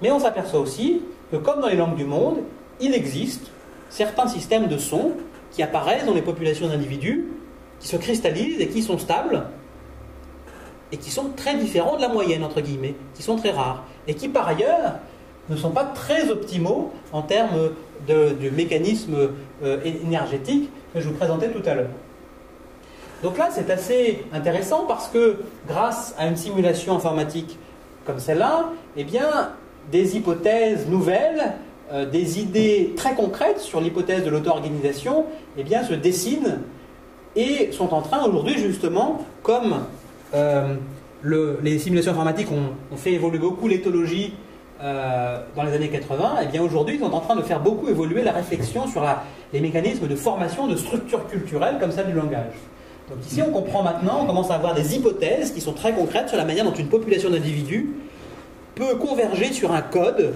Mais on s'aperçoit aussi que comme dans les langues du monde, il existe certains systèmes de sons qui apparaissent dans les populations d'individus, qui se cristallisent et qui sont stables, et qui sont très différents de la moyenne, entre guillemets, qui sont très rares, et qui par ailleurs ne sont pas très optimaux en termes de, du mécanisme euh, énergétique que je vous présentais tout à l'heure. Donc là, c'est assez intéressant parce que grâce à une simulation informatique comme celle-là, eh bien, des hypothèses nouvelles, euh, des idées très concrètes sur l'hypothèse de l'auto-organisation, eh bien, se dessinent et sont en train aujourd'hui justement, comme euh, les simulations informatiques ont, fait évoluer beaucoup l'éthologie euh, dans les années 80, et eh bien aujourd'hui, ils sont en train de faire beaucoup évoluer la réflexion sur les mécanismes de formation de structures culturelles comme celle du langage. Donc ici, on comprend maintenant, on commence à avoir des hypothèses qui sont très concrètes sur la manière dont une population d'individus peut converger sur un code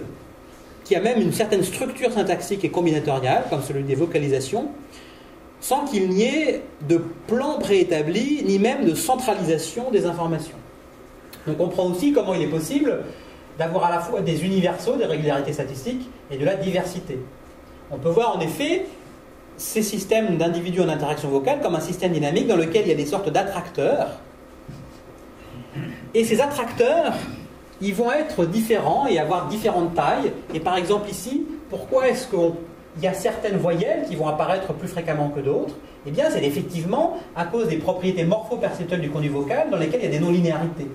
qui a même une certaine structure syntaxique et combinatoriale, comme celui des vocalisations, sans qu'il n'y ait de plan préétabli, ni même de centralisation des informations. On comprend aussi comment il est possible d'avoir à la fois des universaux, des régularités statistiques, et de la diversité. On peut voir en effet ces systèmes d'individus en interaction vocale comme un système dynamique dans lequel il y a des sortes d'attracteurs. Et ces attracteurs, ils vont être différents et avoir différentes tailles. Et par exemple ici, pourquoi est-ce qu'on il y a certaines voyelles qui vont apparaître plus fréquemment que d'autres, eh bien c'est effectivement à cause des propriétés morpho-perceptuelles du conduit vocal dans lesquelles il y a des non-linéarités.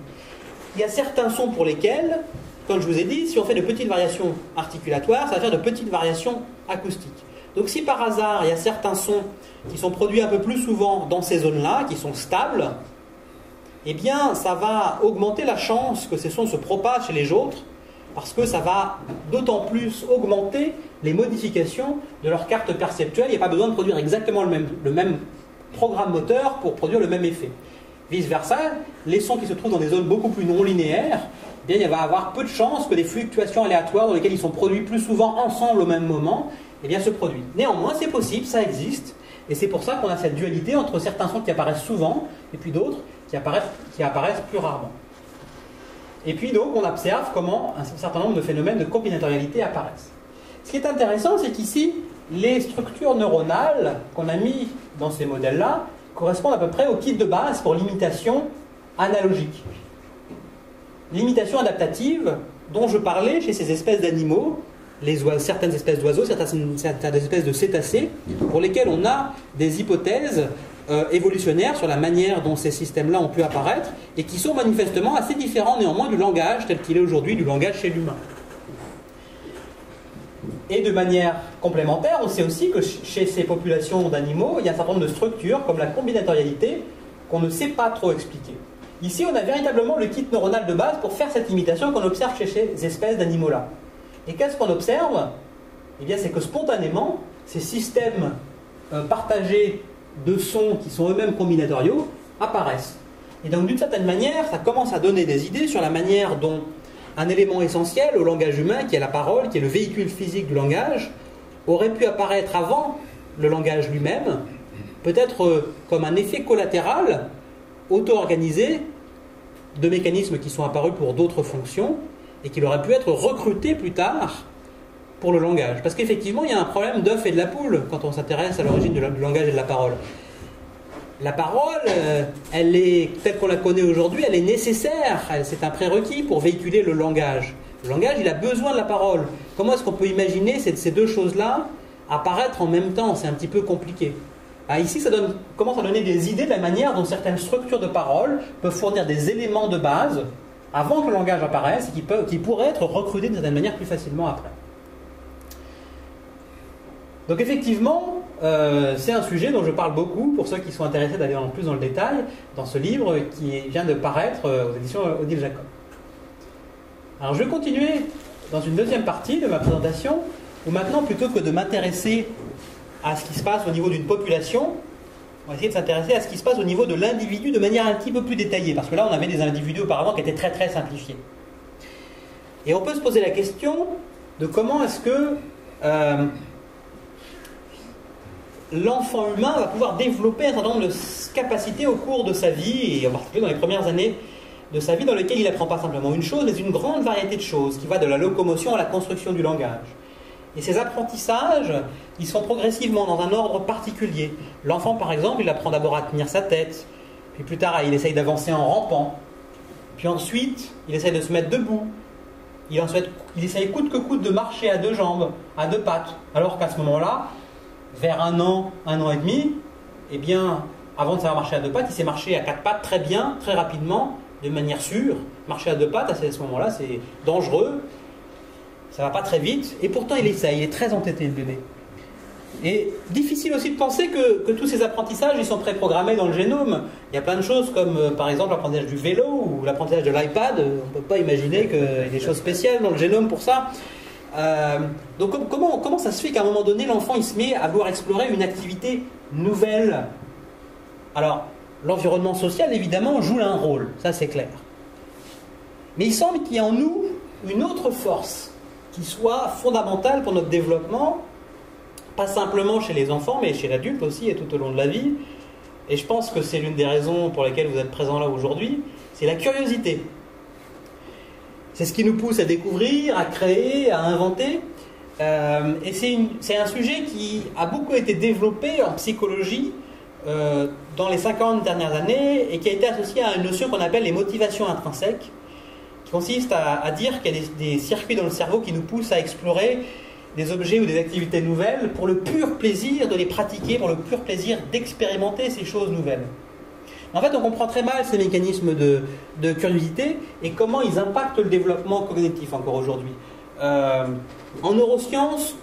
Il y a certains sons pour lesquels, comme je vous ai dit, si on fait de petites variations articulatoires, ça va faire de petites variations acoustiques. Donc si par hasard il y a certains sons qui sont produits un peu plus souvent dans ces zones-là, qui sont stables, eh bien ça va augmenter la chance que ces sons se propagent chez les autres parce que ça va d'autant plus augmenter les modifications de leur carte perceptuelle. Il n'y a pas besoin de produire exactement le même, le même programme moteur pour produire le même effet. Vice-versa, les sons qui se trouvent dans des zones beaucoup plus non linéaires, eh bien, il va avoir peu de chances que des fluctuations aléatoires dans lesquelles ils sont produits plus souvent ensemble au même moment eh bien, se produisent. Néanmoins, c'est possible, ça existe, et c'est pour ça qu'on a cette dualité entre certains sons qui apparaissent souvent et puis d'autres qui apparaissent, qui apparaissent plus rarement. Et puis donc on observe comment un certain nombre de phénomènes de combinatorialité apparaissent. Ce qui est intéressant, c'est qu'ici, les structures neuronales qu'on a mis dans ces modèles-là correspondent à peu près au kit de base pour l'imitation analogique. L'imitation adaptative dont je parlais chez ces espèces d'animaux, certaines espèces d'oiseaux, certaines, espèces de cétacés, pour lesquelles on a des hypothèses euh, évolutionnaires sur la manière dont ces systèmes-là ont pu apparaître et qui sont manifestement assez différents néanmoins du langage tel qu'il est aujourd'hui, du langage chez l'humain. Et de manière complémentaire, on sait aussi que chez ces populations d'animaux, il y a un certain nombre de structures comme la combinatorialité qu'on ne sait pas trop expliquer. Ici, on a véritablement le kit neuronal de base pour faire cette imitation qu'on observe chez ces espèces d'animaux-là. Et qu'est-ce qu'on observe? Eh bien, c'est que spontanément, ces systèmes euh, partagés de sons qui sont eux-mêmes combinatoriaux apparaissent. Et donc d'une certaine manière, ça commence à donner des idées sur la manière dont un élément essentiel au langage humain, qui est la parole, qui est le véhicule physique du langage, aurait pu apparaître avant le langage lui-même, peut-être euh, comme un effet collatéral auto-organisé de mécanismes qui sont apparus pour d'autres fonctions, et qu'il aurait pu être recruté plus tard pour le langage. Parce qu'effectivement, il y a un problème d'œuf et de la poule quand on s'intéresse à l'origine du langage et de la parole. La parole, euh, elle est, telle qu'on la connaît aujourd'hui, elle est nécessaire, c'est un prérequis pour véhiculer le langage. Le langage, il a besoin de la parole. Comment est-ce qu'on peut imaginer ces deux choses-là apparaître en même temps? C'est un petit peu compliqué. Ah, ici, ça commence à donner des idées de la manière dont certaines structures de parole peuvent fournir des éléments de base avant que le langage apparaisse et qui, qui pourraient être recrutés d'une certaine manière plus facilement après. Donc effectivement, euh, c'est un sujet dont je parle beaucoup pour ceux qui sont intéressés d'aller en plus dans le détail dans ce livre qui vient de paraître euh, aux éditions Odile Jacob. Alors je vais continuer dans une deuxième partie de ma présentation où maintenant plutôt que de m'intéresser à ce qui se passe au niveau d'une population, on va essayer de s'intéresser à ce qui se passe au niveau de l'individu de manière un petit peu plus détaillée, parce que là on avait des individus auparavant qui étaient très très simplifiés. Et on peut se poser la question de comment est-ce que euh, l'enfant humain va pouvoir développer un certain nombre de capacités au cours de sa vie, et en particulier dans les premières années de sa vie, dans lesquelles il n'apprend pas simplement une chose, mais une grande variété de choses, qui va de la locomotion à la construction du langage. Et ces apprentissages, ils sont progressivement dans un ordre particulier. L'enfant, par exemple, il apprend d'abord à tenir sa tête, puis plus tard, il essaye d'avancer en rampant, puis ensuite, il essaye de se mettre debout, il, il essaye coûte que coûte de marcher à deux jambes, à deux pattes, alors qu'à ce moment-là, vers un an, un an et demi, eh bien, avant de savoir marcher à deux pattes, il sait marcher à quatre pattes très bien, très rapidement, de manière sûre. Marcher à deux pattes, à ce moment-là, c'est dangereux, ça va pas très vite, et pourtant il essaye, il est très entêté le bébé. Et difficile aussi de penser que, tous ces apprentissages, ils sont préprogrammés dans le génome. Il y a plein de choses comme euh, par exemple l'apprentissage du vélo ou l'apprentissage de l'iPad. On ne peut pas imaginer qu'il y ait des choses spéciales dans le génome pour ça. Euh, donc comment, comment ça se fait qu'à un moment donné, l'enfant il se met à vouloir explorer une activité nouvelle? Alors, l'environnement social, évidemment, joue un rôle, ça c'est clair. Mais il semble qu'il y a en nous une autre force qui soit fondamentale pour notre développement, pas simplement chez les enfants, mais chez l'adulte aussi et tout au long de la vie. Et je pense que c'est l'une des raisons pour lesquelles vous êtes présents là aujourd'hui, c'est la curiosité. C'est ce qui nous pousse à découvrir, à créer, à inventer. Euh, et c'est un sujet qui a beaucoup été développé en psychologie euh, dans les 50 dernières années et qui a été associé à une notion qu'on appelle les motivations intrinsèques, qui consiste à, dire qu'il y a des, circuits dans le cerveau qui nous poussent à explorer des objets ou des activités nouvelles pour le pur plaisir de les pratiquer, pour le pur plaisir d'expérimenter ces choses nouvelles. En fait, on comprend très mal ces mécanismes de, curiosité et comment ils impactent le développement cognitif encore aujourd'hui. Euh, en neurosciences,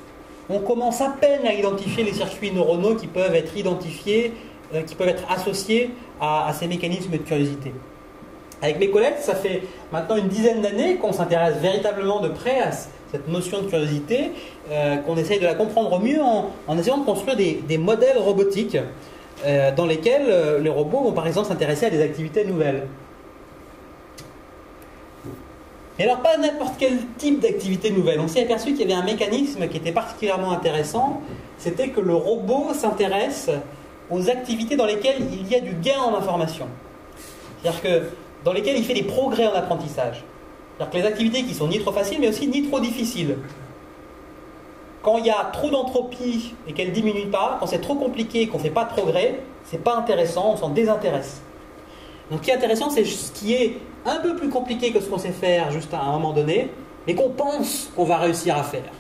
on commence à peine à identifier les circuits neuronaux qui peuvent être identifiés, euh, qui peuvent être associés à, ces mécanismes de curiosité. Avec mes collègues, ça fait maintenant une dizaine d'années qu'on s'intéresse véritablement de près à cette notion de curiosité, euh, qu'on essaye de la comprendre mieux en, essayant de construire des modèles robotiques euh, dans lesquels euh, les robots vont par exemple s'intéresser à des activités nouvelles. Et alors pas n'importe quel type d'activité nouvelle. On s'est aperçu qu'il y avait un mécanisme qui était particulièrement intéressant, c'était que le robot s'intéresse aux activités dans lesquelles il y a du gain en information. C'est-à-dire que dans lesquelles il fait des progrès en apprentissage. C'est-à-dire que les activités qui sont ni trop faciles mais aussi ni trop difficiles quand il y a trop d'entropie et qu'elle ne diminue pas, quand c'est trop compliqué et qu'on ne fait pas de progrès, c'est pas intéressant, on s'en désintéresse. Donc ce qui est intéressant, c'est ce qui est un peu plus compliqué que ce qu'on sait faire juste à un moment donné, mais qu'on pense qu'on va réussir à faire.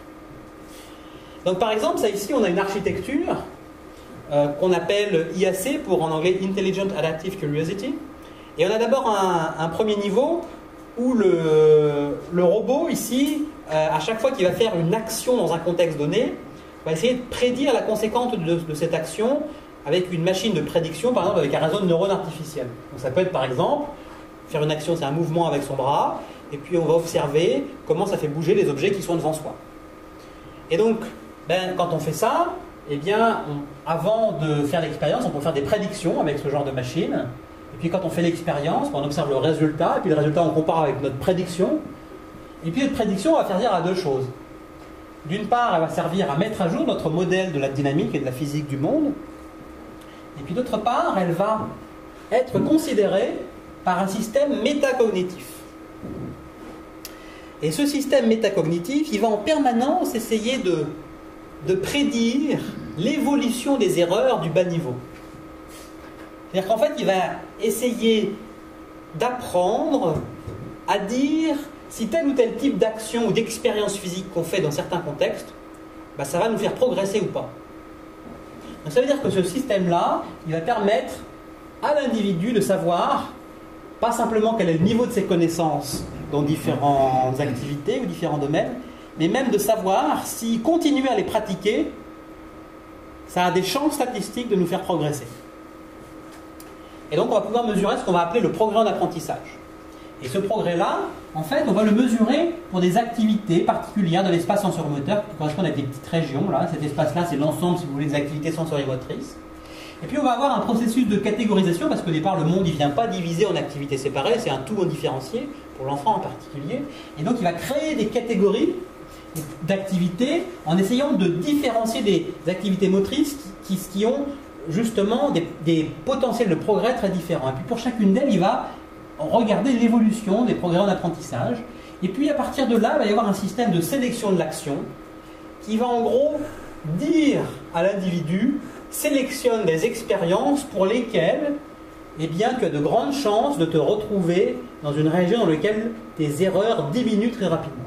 Donc par exemple, ça ici, on a une architecture euh, qu'on appelle IAC pour en anglais Intelligent Adaptive Curiosity. Et on a d'abord un, premier niveau où le, robot ici euh, à chaque fois qu'il va faire une action dans un contexte donné, va essayer de prédire la conséquence de, cette action avec une machine de prédiction, par exemple avec un réseau de neurones artificiels. Donc ça peut être par exemple, faire une action, c'est un mouvement avec son bras, et puis on va observer comment ça fait bouger les objets qui sont devant soi. Et donc, ben, quand on fait ça, eh bien, avant de faire l'expérience, on peut faire des prédictions avec ce genre de machine. Et puis quand on fait l'expérience, on observe le résultat, et puis le résultat on compare avec notre prédiction, et puis cette prédiction va servir à deux choses. D'une part, elle va servir à mettre à jour notre modèle de la dynamique et de la physique du monde. Et puis d'autre part, elle va être considérée par un système métacognitif. Et ce système métacognitif, il va en permanence essayer de, de prédire l'évolution des erreurs du bas niveau. C'est-à-dire qu'en fait, il va essayer d'apprendre à dire si tel ou tel type d'action ou d'expérience physique qu'on fait dans certains contextes, bah, ça va nous faire progresser ou pas. Donc ça veut dire que ce système-là, il va permettre à l'individu de savoir pas simplement quel est le niveau de ses connaissances dans différentes activités ou différents domaines, mais même de savoir s'il continue à les pratiquer, ça a des chances statistiques de nous faire progresser. Et donc on va pouvoir mesurer ce qu'on va appeler le progrès en apprentissage. Et ce progrès-là, en fait, on va le mesurer pour des activités particulières de l'espace sensorimoteur qui correspondent à des petites régions. Là. Cet espace-là, c'est l'ensemble, si vous voulez, des activités sensorimotrices. Et puis on va avoir un processus de catégorisation, parce qu'au départ, le monde, il ne vient pas diviser en activités séparées, c'est un tout en différencié, pour l'enfant en particulier. Et donc il va créer des catégories d'activités en essayant de différencier des activités motrices qui, ont justement des, potentiels de progrès très différents. Et puis pour chacune d'elles, il va regarder l'évolution des progrès en apprentissage. Et puis à partir de là, il va y avoir un système de sélection de l'action qui va en gros dire à l'individu sélectionne des expériences pour lesquelles eh bien, tu as de grandes chances de te retrouver dans une région dans laquelle tes erreurs diminuent très rapidement.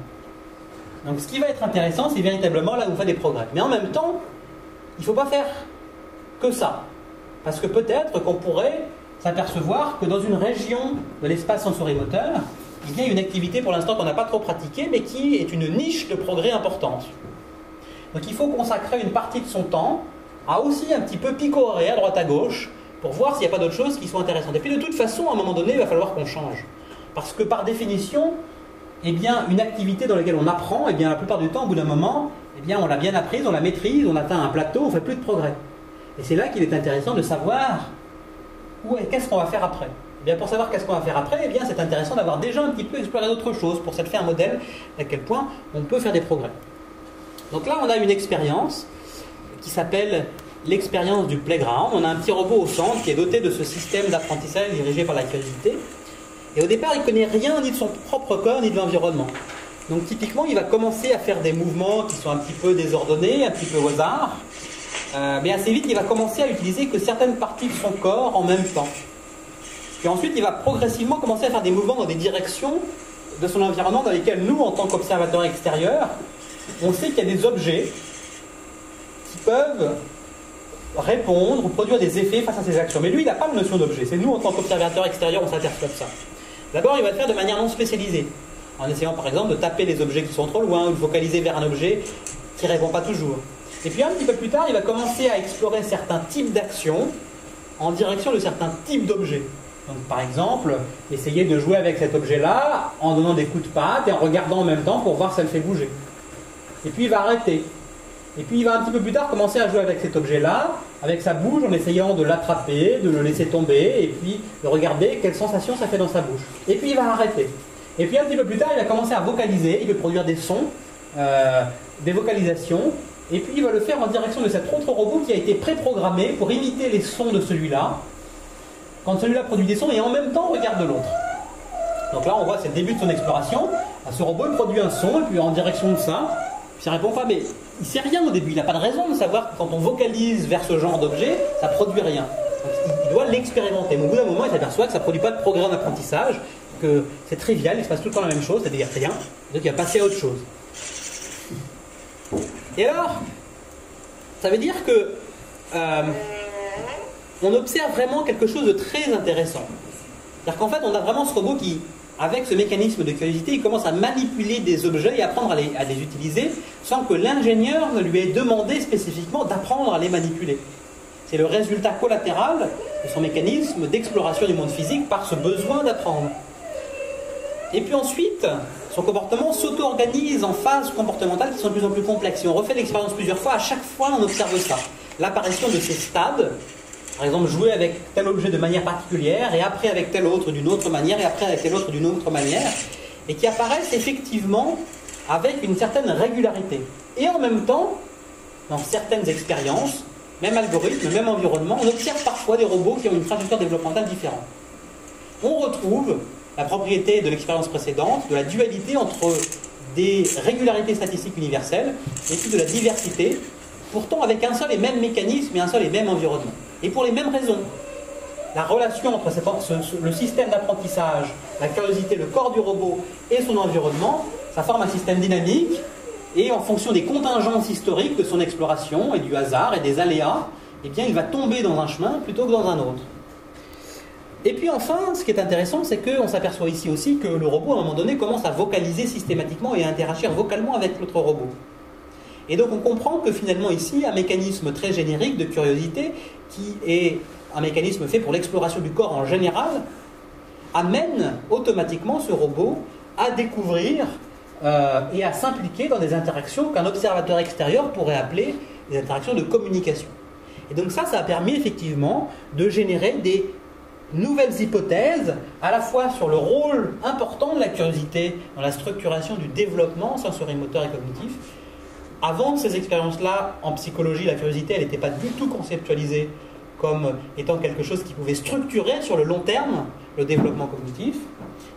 Donc ce qui va être intéressant, c'est véritablement là où on fait des progrès. Mais en même temps, il ne faut pas faire que ça. Parce que peut-être qu'on pourrait s'apercevoir que dans une région de l'espace sensorimoteur, il y a une activité pour l'instant qu'on n'a pas trop pratiquée, mais qui est une niche de progrès importante. Donc il faut consacrer une partie de son temps à aussi un petit peu picorer à droite à gauche pour voir s'il n'y a pas d'autres choses qui sont intéressantes. Et puis de toute façon, à un moment donné, il va falloir qu'on change. Parce que par définition, eh bien, une activité dans laquelle on apprend, eh bien, la plupart du temps, au bout d'un moment, eh bien, on l'a bien apprise, on la maîtrise, on atteint un plateau, on ne fait plus de progrès. Et c'est là qu'il est intéressant de savoir qu'est-ce qu'on va faire après eh bien, Pour savoir qu'est-ce qu'on va faire après, eh c'est intéressant d'avoir déjà un petit peu exploré d'autres choses pour s'être fait un modèle à quel point on peut faire des progrès. Donc là, on a une expérience qui s'appelle l'expérience du playground. On a un petit robot au centre qui est doté de ce système d'apprentissage dirigé par la curiosité. Et au départ, il ne connaît rien ni de son propre corps ni de l'environnement. Donc typiquement, il va commencer à faire des mouvements qui sont un petit peu désordonnés, un petit peu au hasard. Euh, mais assez vite, il va commencer à utiliser que certaines parties de son corps en même temps. Puis ensuite, il va progressivement commencer à faire des mouvements dans des directions de son environnement dans lesquelles nous, en tant qu'observateurs extérieurs, on sait qu'il y a des objets qui peuvent répondre ou produire des effets face à ces actions. Mais lui, il n'a pas de notion d'objet. C'est nous, en tant qu'observateurs extérieurs, on s'aperçoit de ça. D'abord, il va le faire de manière non spécialisée, en essayant par exemple de taper les objets qui sont trop loin ou de focaliser vers un objet qui ne répond pas toujours. Et puis un petit peu plus tard, il va commencer à explorer certains types d'actions en direction de certains types d'objets. Donc par exemple, essayer de jouer avec cet objet-là en donnant des coups de patte et en regardant en même temps pour voir si ça le fait bouger. Et puis il va arrêter. Et puis il va un petit peu plus tard commencer à jouer avec cet objet-là, avec sa bouche, en essayant de l'attraper, de le laisser tomber, et puis de regarder quelle sensation ça fait dans sa bouche. Et puis il va arrêter. Et puis un petit peu plus tard, il va commencer à vocaliser, il va produire des sons, euh, des vocalisations, et puis il va le faire en direction de cet autre robot qui a été préprogrammé pour imiter les sons de celui-là, quand celui-là produit des sons et en même temps regarde l'autre. Donc là, on voit, c'est le début de son exploration. Ah, ce robot il produit un son, et puis en direction de ça, puis il répond pas, mais il sait rien au début. Il n'a pas de raison de savoir que quand on vocalise vers ce genre d'objet, ça produit rien. il doit l'expérimenter. Mais au bout d'un moment, il s'aperçoit que ça ne produit pas de progrès d'apprentissage, que c'est trivial, il se passe tout le temps la même chose, c'est-à-dire rien. Donc il va passer à autre chose. Et alors, ça veut dire que euh, on observe vraiment quelque chose de très intéressant. C'est-à-dire qu'en fait, on a vraiment ce robot qui, avec ce mécanisme de curiosité, il commence à manipuler des objets et apprendre à les, à les utiliser sans que l'ingénieur ne lui ait demandé spécifiquement d'apprendre à les manipuler. C'est le résultat collatéral de son mécanisme d'exploration du monde physique par ce besoin d'apprendre. Et puis ensuite, son comportement s'auto-organise en phases comportementales qui sont de plus en plus complexes. Si on refait l'expérience plusieurs fois, à chaque fois on observe ça. L'apparition de ces stades, par exemple jouer avec tel objet de manière particulière, et après avec tel autre d'une autre manière, et après avec tel autre d'une autre manière, et qui apparaissent effectivement avec une certaine régularité. Et en même temps, dans certaines expériences, même algorithme, même environnement, on observe parfois des robots qui ont une trajectoire développementale différente. On retrouve la propriété de l'expérience précédente, de la dualité entre des régularités statistiques universelles, l'étude de la diversité, pourtant avec un seul et même mécanisme et un seul et même environnement. Et pour les mêmes raisons. La relation entre le système d'apprentissage, la curiosité, le corps du robot et son environnement, ça forme un système dynamique et en fonction des contingences historiques de son exploration et du hasard et des aléas, eh bien, il va tomber dans un chemin plutôt que dans un autre. Et puis enfin, ce qui est intéressant, c'est qu'on s'aperçoit ici aussi que le robot, à un moment donné, commence à vocaliser systématiquement et à interagir vocalement avec l'autre robot. Et donc on comprend que finalement ici, un mécanisme très générique de curiosité, qui est un mécanisme fait pour l'exploration du corps en général, amène automatiquement ce robot à découvrir euh, et à s'impliquer dans des interactions qu'un observateur extérieur pourrait appeler des interactions de communication. Et donc ça, ça a permis effectivement de générer des nouvelles hypothèses, à la fois sur le rôle important de la curiosité dans la structuration du développement sensorimoteur et cognitif. Avant ces expériences-là, en psychologie, la curiosité, elle n'était pas du tout conceptualisée comme étant quelque chose qui pouvait structurer sur le long terme le développement cognitif.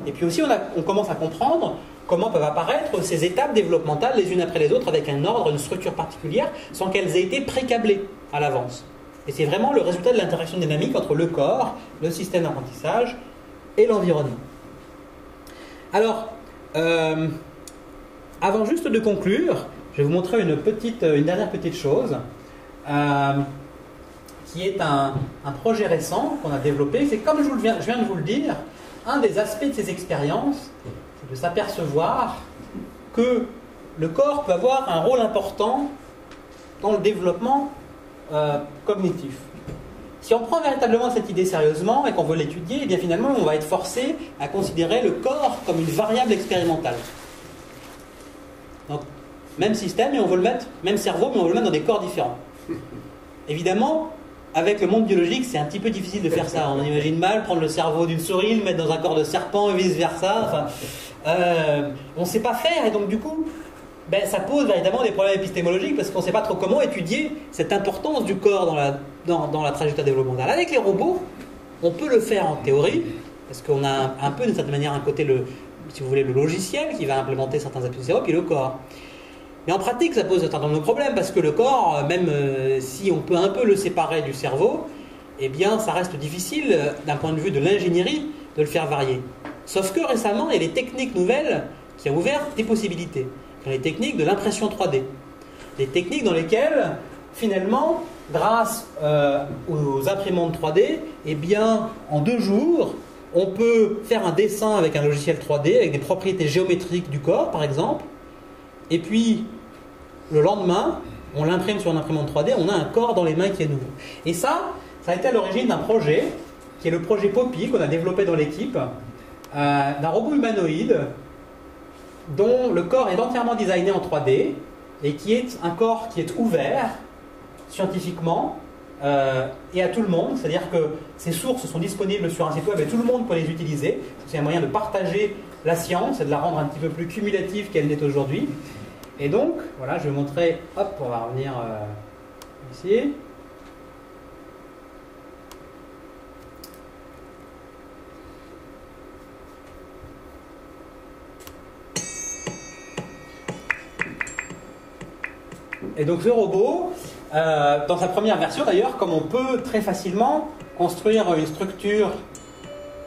Et puis aussi, on, on commence à comprendre comment peuvent apparaître ces étapes développementales les unes après les autres avec un ordre, une structure particulière, sans qu'elles aient été précablées à l'avance. Et c'est vraiment le résultat de l'interaction dynamique entre le corps, le système d'apprentissage et l'environnement. Alors, euh, avant juste de conclure, je vais vous montrer une, petite, une dernière petite chose, euh, qui est un, projet récent qu'on a développé. C'est comme je, viens, je viens de vous le dire, un des aspects de ces expériences, c'est de s'apercevoir que le corps peut avoir un rôle important dans le développement euh, cognitif. Si on prend véritablement cette idée sérieusement et qu'on veut l'étudier, eh bien finalement on va être forcé à considérer le corps comme une variable expérimentale. Donc, même système, et on veut le mettre, même cerveau, mais on veut le mettre dans des corps différents. Évidemment, avec le monde biologique, c'est un petit peu difficile de faire ça. On imagine mal prendre le cerveau d'une souris, le mettre dans un corps de serpent et vice-versa. Euh, on ne sait pas faire, et donc du coup, ben, ça pose véritablement des problèmes épistémologiques parce qu'on ne sait pas trop comment étudier cette importance du corps dans la, dans, la trajectoire développementale. Avec les robots, on peut le faire en théorie, parce qu'on a un, peu d'une certaine manière un côté, le, si vous voulez, le logiciel qui va implémenter certains appuis cerveau, puis le corps. Mais en pratique, ça pose un certain nombre de problèmes parce que le corps, même euh, si on peut un peu le séparer du cerveau, eh bien, ça reste difficile euh, d'un point de vue de l'ingénierie de le faire varier. Sauf que récemment, il y a des techniques nouvelles qui ont ouvert des possibilités les techniques de l'impression 3D. Des techniques dans lesquelles, finalement, grâce euh, aux imprimantes 3D, eh bien, en deux jours, on peut faire un dessin avec un logiciel 3D, avec des propriétés géométriques du corps, par exemple, et puis, le lendemain, on l'imprime sur une imprimante 3D, on a un corps dans les mains qui est nouveau. Et ça, ça a été à l'origine d'un projet, qui est le projet Poppy, qu'on a développé dans l'équipe, euh, d'un robot humanoïde dont le corps est entièrement designé en 3D et qui est un corps qui est ouvert scientifiquement euh, et à tout le monde, c'est-à-dire que ces sources sont disponibles sur un site web et tout le monde peut les utiliser. C'est un moyen de partager la science et de la rendre un petit peu plus cumulative qu'elle n'est aujourd'hui. Et donc, voilà, je vais montrer, hop, on va revenir euh, ici. Et donc ce robot, euh, dans sa première version d'ailleurs, comme on peut très facilement construire une structure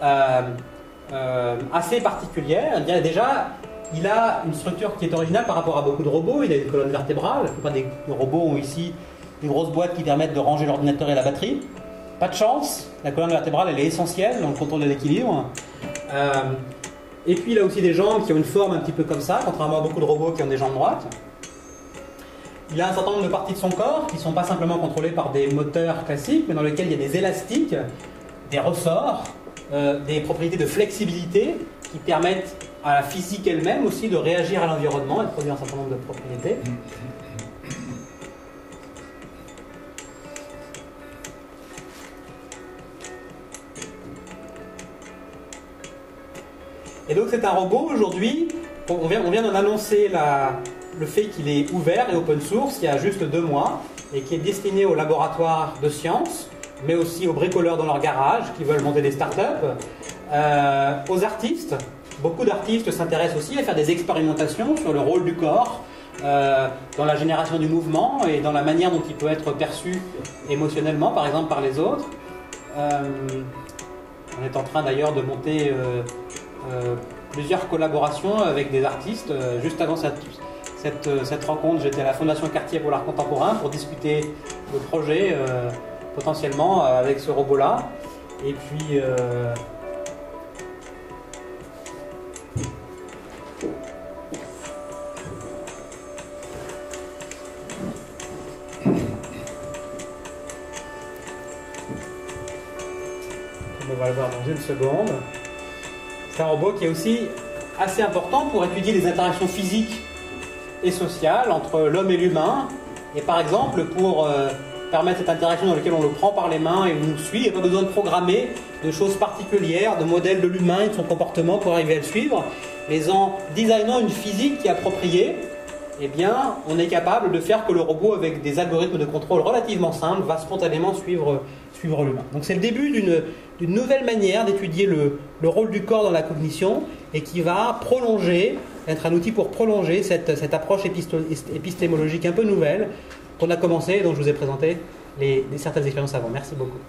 euh, euh, assez particulière, déjà, il a une structure qui est originale par rapport à beaucoup de robots. Il a une colonne vertébrale. La des robots ont ici des grosses boîtes qui permettent de ranger l'ordinateur et la batterie. Pas de chance, la colonne vertébrale elle est essentielle dans le contrôle de l'équilibre. et puis il a aussi des jambes qui ont une forme un petit peu comme ça, contrairement à beaucoup de robots qui ont des jambes droites. Il a un certain nombre de parties de son corps qui ne sont pas simplement contrôlées par des moteurs classiques, mais dans lesquels il y a des élastiques, des ressorts, euh, des propriétés de flexibilité qui permettent à la physique elle-même aussi de réagir à l'environnement et de produire un certain nombre de propriétés. Et donc c'est un robot aujourd'hui, on vient, on vient d'en annoncer la, le fait qu'il est ouvert et open source il y a juste deux mois et qui est destiné aux laboratoires de sciences, mais aussi aux bricoleurs dans leur garage qui veulent monter des startups, euh, aux artistes beaucoup d'artistes s'intéressent aussi à faire des expérimentations sur le rôle du corps euh, dans la génération du mouvement et dans la manière dont il peut être perçu émotionnellement, par exemple, par les autres. Euh, on est en train d'ailleurs de monter plusieurs collaborations avec des artistes. juste avant cette, cette, rencontre, j'étais à la Fondation Cartier pour l'art contemporain pour discuter de projets potentiellement avec ce robot-là. Et puis on va le voir dans une seconde. C'est un robot qui est aussi assez important pour étudier les interactions physiques et sociales entre l'homme et l'humain. Et par exemple, pour euh, permettre cette interaction dans laquelle on le prend par les mains et on nous suit, il n'y a pas besoin de programmer de choses particulières, de modèles de l'humain et de son comportement pour arriver à le suivre. Mais en designant une physique qui est appropriée, eh bien, on est capable de faire que le robot, avec des algorithmes de contrôle relativement simples, va spontanément suivre, suivre l'humain. Donc c'est le début d'une nouvelle manière d'étudier le, rôle du corps dans la cognition et qui va prolonger, être un outil pour prolonger cette, approche épistémologique un peu nouvelle qu'on a commencé et dont je vous ai présenté les, certaines expériences avant. Merci beaucoup.